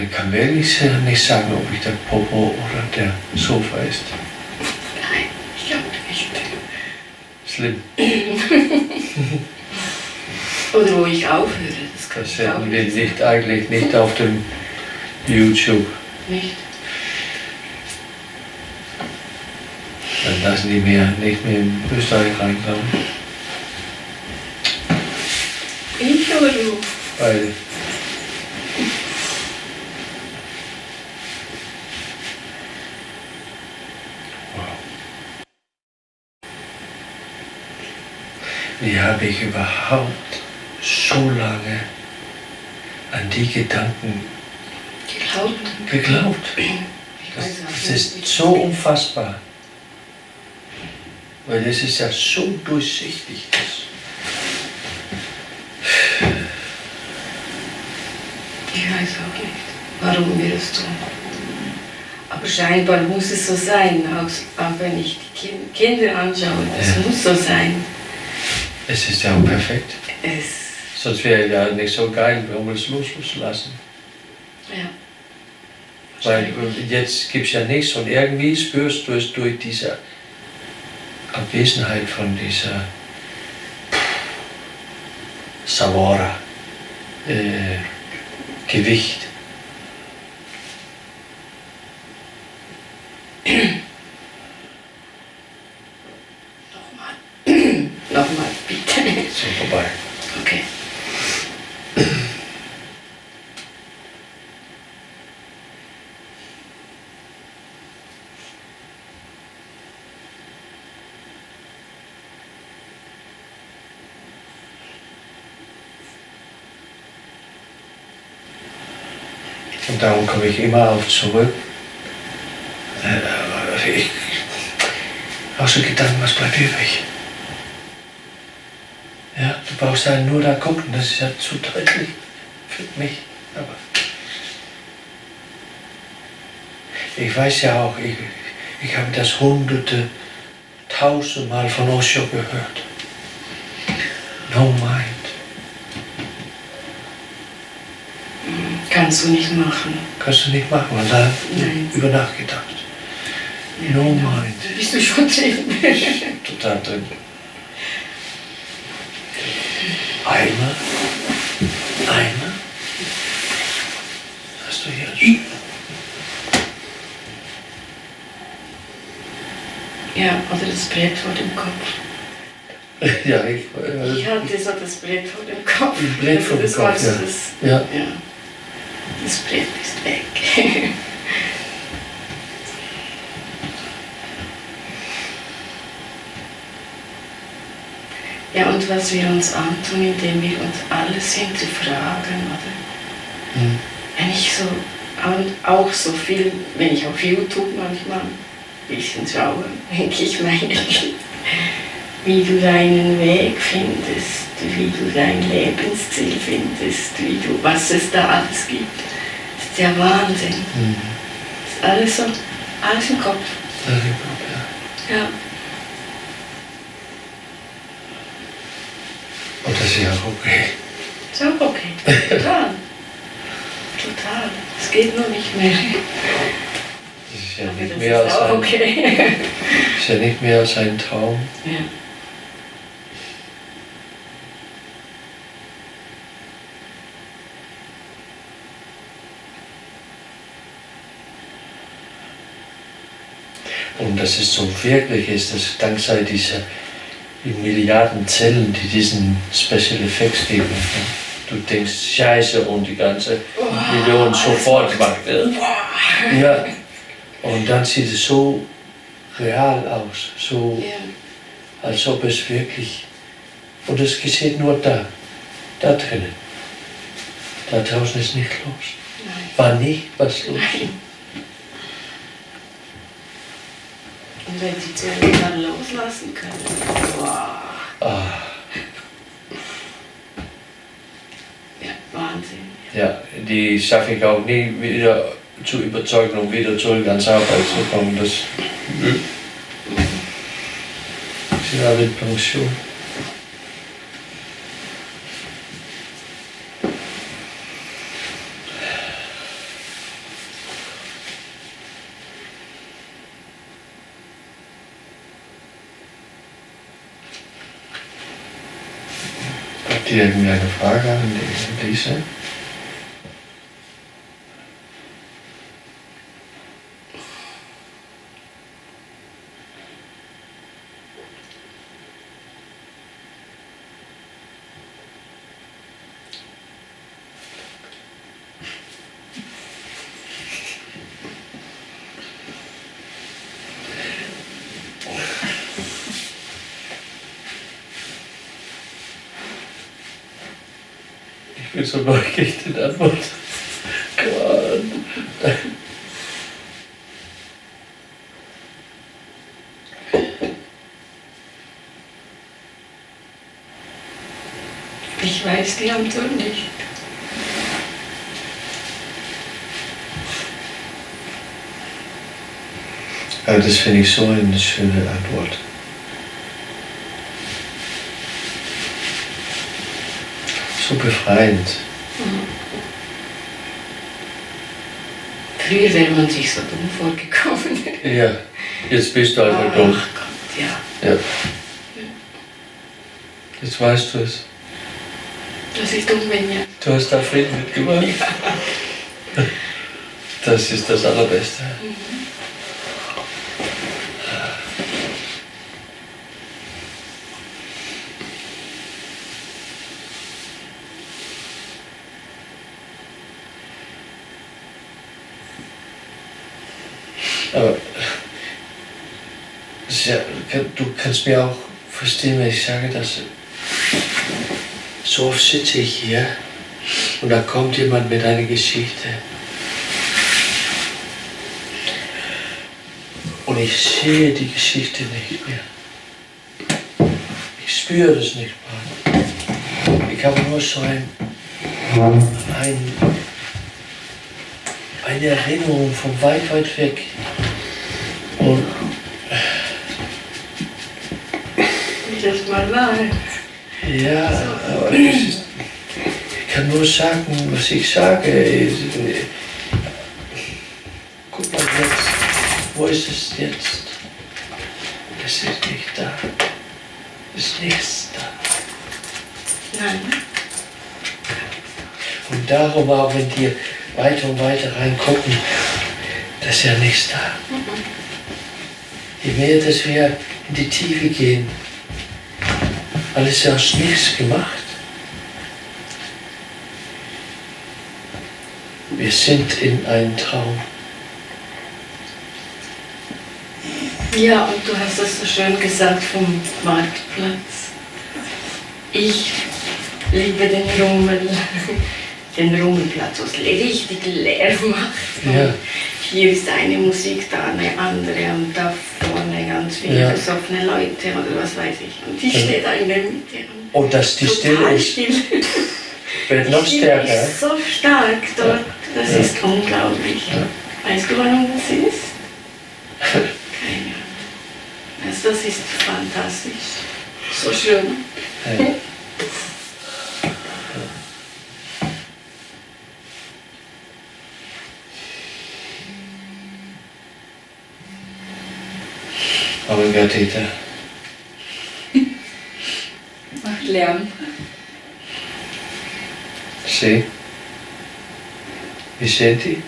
Ich kann wirklich nicht sagen, ob ich der Popo oder der Sofa ist. Nein, ich glaube nicht. Schlimm. Oder wo ich aufhöre, das hätten wir nicht. eigentlich nicht auf dem YouTube. Nicht. Dann lassen die mehr, nicht mehr in Österreich rein, glaube ich. Oder du? Beide. Wie habe ich überhaupt so lange an die Gedanken Geglaubt. geglaubt? Das, das ist so unfassbar. Weil es ist ja so durchsichtig. Das Ich weiß auch nicht, warum wir das tun. Aber scheinbar muss es so sein, auch, auch wenn ich die Kin- Kinder anschaue. Das Ja. muss so sein. es ist ja auch perfekt. Es, Sonst wäre ja nicht so geil, um es loszulassen. ja. Weil jetzt gibt es ja nichts und irgendwie spürst du es durch diese Abwesenheit von dieser Savora, äh, Gewicht. Nochmal. Nochmal, bitte. So vorbei. Und darum komme ich immer auf zurück. Äh, ich, auch so Gedanken, was bleibt übrig? Ja, du brauchst ja nur da gucken, das ist ja zu deutlich für mich. Aber ich weiß ja auch, ich, ich habe das hunderte, tausendmal von Osho gehört. No mind. Kannst du nicht machen. Kannst du nicht machen, weil da Nein. über nachgedacht. Ja, No genau. mind. Bist du schon drin? Total drin. Eimer. Eimer. Hast du hier ja, oder das Brett vor dem Kopf. Ja, ich. Ich Äh, hatte so das Brett vor dem Kopf. Ein Brett vor dem das Kopf, ja. Das, ja. ja. Das Brett ist weg. ja, und was wir uns antun, indem wir uns alles hinterfragen, oder? Hm. Wenn ich so, auch so viel, wenn ich auf YouTube manchmal ein bisschen schaue, denke ich, meine wie du deinen Weg findest, wie du dein Lebensziel findest, wie du, was es da alles gibt. Das ist der Wahnsinn. Mhm. Das ist alles so, alles im Kopf. Das ist gut, ja. Ja. Und das ist ja auch okay. Ist auch okay. Total. Total. Es geht nur nicht mehr. Das ist ja nicht mehr als ist ein, okay. ist ja nicht mehr als ein Traum. Ja. Und dass es so wirklich ist, dass dank dieser in Milliarden Zellen, die diesen Special Effects geben, du denkst, Scheiße, und die ganze Million sofort macht. Ja. Und dann sieht es so real aus, so als ob es wirklich. Und es geschieht nur da, da drinnen. Da draußen ist nicht los. War nicht was los. Und wenn sie Zellen dann loslassen können. Wow. Ah, Ja, Wahnsinn. ja, die schaffe ich auch nie wieder zu überzeugen, um wieder zurück ans Arbeit zu kommen. Das sind alle in Pension. Habt ihr irgendwie eine Frage an die bin so neugierig der Antwort. Gott. Ich weiß die Antwort nicht. Ja, das finde ich so eine schöne Antwort. So befreiend. Früher wäre man sich so dumm vorgekommen. Ja, jetzt bist du einfach Ach dumm. Gott, ja. Ja. Jetzt weißt du es. Das ist dumm, wenn ja. Du hast da Frieden mitgemacht. Das ist das Allerbeste. Aber es ist ja, du kannst mir auch verstehen, wenn ich sage, dass so oft sitze ich hier und da kommt jemand mit einer Geschichte. Und ich sehe die Geschichte nicht mehr. Ich spüre das nicht mehr. Ich habe nur so ein, ein, eine Erinnerung von weit, weit weg. Und Wie das war. Ja, aber das ist, ich kann nur sagen, was ich sage. Ich- Guck mal jetzt, wo ist es jetzt? Es ist nicht da. Es ist nichts da. Nein. Und darum auch, wenn die weiter und weiter reingucken, da ist ja nichts da. Je mehr, dass wir in die Tiefe gehen, alles ist aus nichts gemacht. Wir sind in einem Traum. Ja, und du hast es so schön gesagt vom Marktplatz. Ich liebe den Rummel, den Rummelplatz, wo es richtig leer macht. Ja. Hier ist eine Musik, da eine andere und da ganz viele Ja. besoffene Leute oder was weiß ich. Und die Ja. steht da in der Mitte. und Und dass die Stille total ist, still. wird noch stärker. ist so stark dort, das Ja. ist unglaublich. Ja. Weißt du, warum das ist? Keine Ahnung. Also das ist fantastisch. So schön. Yogateta? Parliamo. Sì. Mi senti?